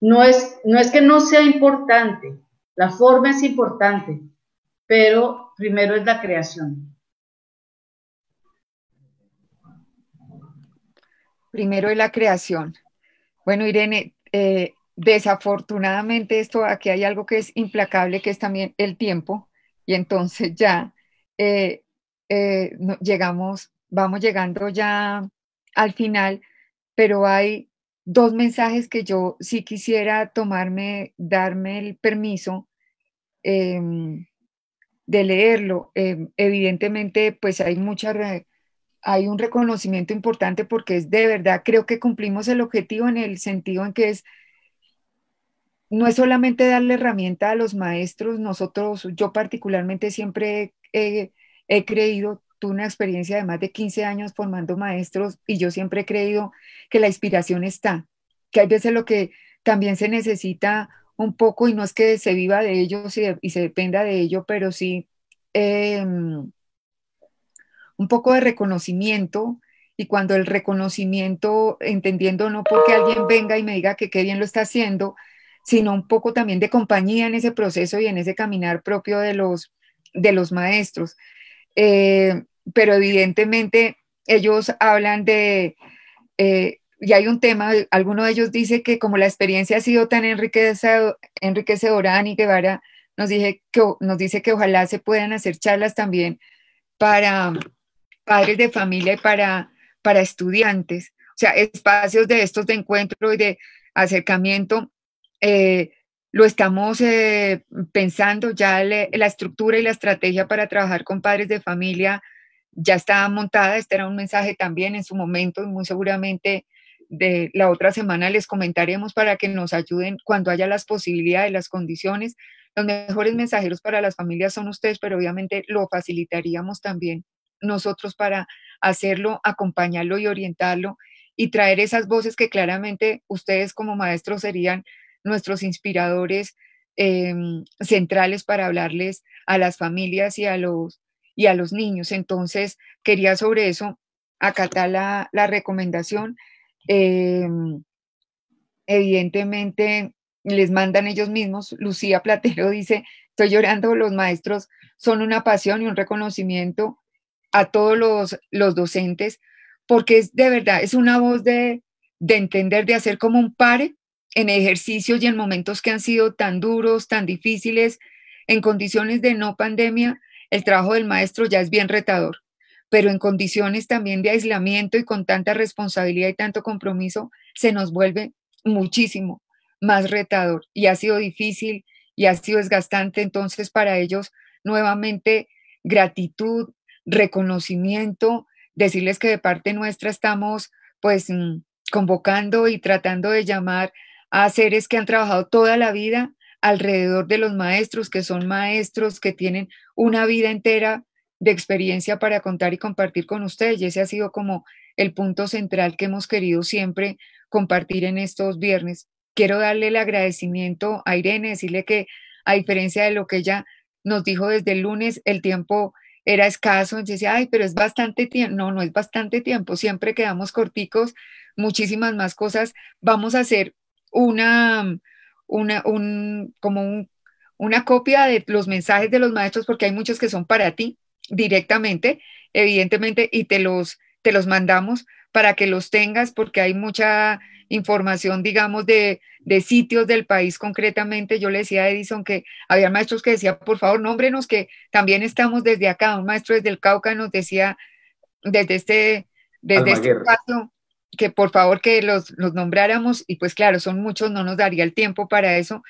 No es, no es que no sea importante, la forma es importante, pero primero es la creación. Primero es la creación. Bueno, Irene, eh, desafortunadamente esto aquí hay algo que es implacable, que es también el tiempo, y entonces ya eh, eh, llegamos, vamos llegando ya al final, pero hay dos mensajes que yo sí quisiera tomarme, darme el permiso em, de leerlo. Em, evidentemente, pues hay mucha, hay un reconocimiento importante porque es de verdad, creo que cumplimos el objetivo en el sentido en que es, no es solamente darle herramienta a los maestros, nosotros, yo particularmente siempre he, creído, tuve una experiencia de más de 15 años formando maestros y yo siempre he creído que la inspiración está, que hay veces lo que también se necesita un poco, y no es que se viva de ello y, se dependa de ello, pero sí em, un poco de reconocimiento. Y cuando el reconocimiento, entendiendo no porque alguien venga y me diga que qué bien lo está haciendo, sino un poco también de compañía en ese proceso y en ese caminar propio de los, de los maestros. Eh, pero evidentemente ellos hablan de eh, y hay un tema, alguno de ellos dice que como la experiencia ha sido tan enriquecedora, Ani Guevara nos, dije que, nos dice que ojalá se puedan hacer charlas también para padres de familia y para, para estudiantes, o sea, espacios de estos de encuentro y de acercamiento. Eh, lo estamos eh, pensando, ya la estructura y la estrategia para trabajar con padres de familia ya está montada. Este era un mensaje también en su momento y muy seguramente de la otra semana les comentaremos para que nos ayuden cuando haya las posibilidades, las condiciones. Los mejores mensajeros para las familias son ustedes, pero obviamente lo facilitaríamos también nosotros para hacerlo, acompañarlo y orientarlo y traer esas voces que claramente ustedes como maestros serían nuestros inspiradores em, centrales para hablarles a las familias y a los, y a los niños. Entonces, quería sobre eso acatar la, la recomendación Em, evidentemente les mandan ellos mismos. Lucía Platero <laughs> dice, estoy llorando, los maestros son una pasión y un reconocimiento a todos los, los docentes, porque es de verdad, es una voz de, de entender, de hacer como un pare en ejercicios y en momentos que han sido tan duros, tan difíciles, en condiciones de no pandemia, el trabajo del maestro ya es bien retador, pero en condiciones también de aislamiento y con tanta responsabilidad y tanto compromiso, se nos vuelve muchísimo más retador y ha sido difícil y ha sido desgastante. Entonces, para ellos, nuevamente, gratitud, reconocimiento, decirles que de parte nuestra estamos pues mm, convocando y tratando de llamar a seres que han trabajado toda la vida alrededor de los maestros, que son maestros que tienen una vida entera de experiencia para contar y compartir con ustedes. Y ese ha sido como el punto central que hemos querido siempre compartir en estos viernes. Quiero darle el agradecimiento a Irene, decirle que a diferencia de lo que ella nos dijo desde el lunes, el tiempo era escaso, entonces decía, ay, pero es bastante tiempo. No, no es bastante tiempo, siempre quedamos corticos, muchísimas más cosas. Vamos a hacer una, una, un, como una copia de los mensajes de los maestros, porque hay muchos que son para ti directamente, evidentemente, y te los, te los mandamos para que los tengas, porque hay mucha información, digamos, de, de, sitios del país concretamente. Yo le decía a Edison que había maestros que decían, por favor, nómbrenos que también estamos desde acá. Un maestro desde el Cauca nos decía, desde este, desde este espacio, que por favor que los, los nombráramos y pues claro, son muchos, no nos daría el tiempo para eso,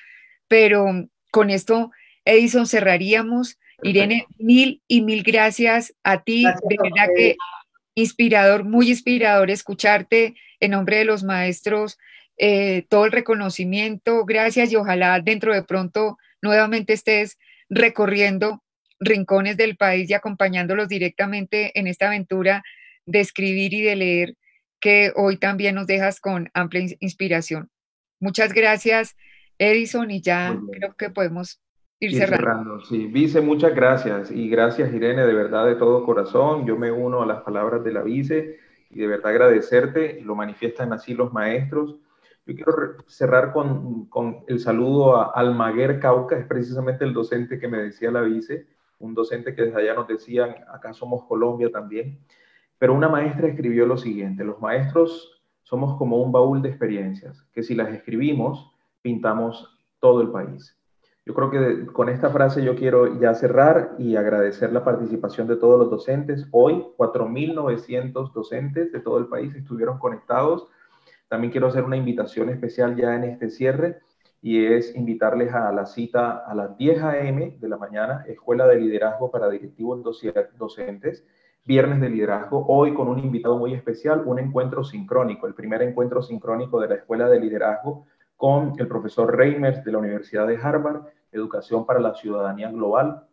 pero con esto, Edison, cerraríamos. Irene, mil y mil gracias a ti, de verdad que inspirador, muy inspirador escucharte en nombre de los maestros, eh, todo el reconocimiento, gracias y ojalá dentro de pronto nuevamente estés recorriendo rincones del país y acompañándolos directamente en esta aventura de escribir y de leer que hoy también nos dejas con amplia inspiración. Muchas gracias, Edison, y ya creo que podemos ir, cerrando. Sí, Vice, muchas gracias. Y gracias, Irene, de verdad, de todo corazón. Yo me uno a las palabras de la Vice y de verdad agradecerte, y lo manifiestan así los maestros. Yo quiero cerrar con, con el saludo a Almaguer Cauca, es precisamente el docente que me decía la Vice, un docente que desde allá nos decían, acá somos Colombia también. Pero una maestra escribió lo siguiente, los maestros somos como un baúl de experiencias, que si las escribimos, pintamos todo el país. Yo creo que con esta frase yo quiero ya cerrar y agradecer la participación de todos los docentes. Hoy 4.900 docentes de todo el país estuvieron conectados. También quiero hacer una invitación especial ya en este cierre y es invitarles a la cita a las 10 a.m. de la mañana, Escuela de Liderazgo para Directivos Docentes Viernes de Liderazgo, hoy con un invitado muy especial, un encuentro sincrónico, el primer encuentro sincrónico de la Escuela de Liderazgo con el profesor Reimers de la Universidad de Harvard, Educación para la Ciudadanía Global,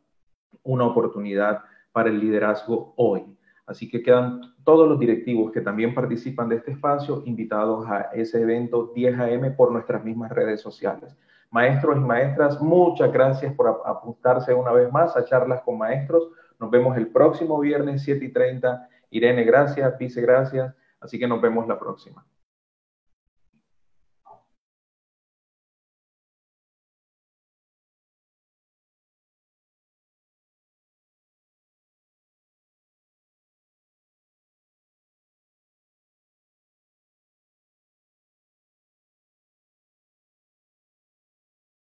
una oportunidad para el liderazgo hoy. Así que quedan todos los directivos que también participan de este espacio invitados a ese evento 10 AM por nuestras mismas redes sociales. Maestros y maestras, muchas gracias por apuntarse una vez más a charlas con maestros. Nos vemos el próximo viernes 7 y 30. Irene, gracias. Vice, gracias. Así que nos vemos la próxima.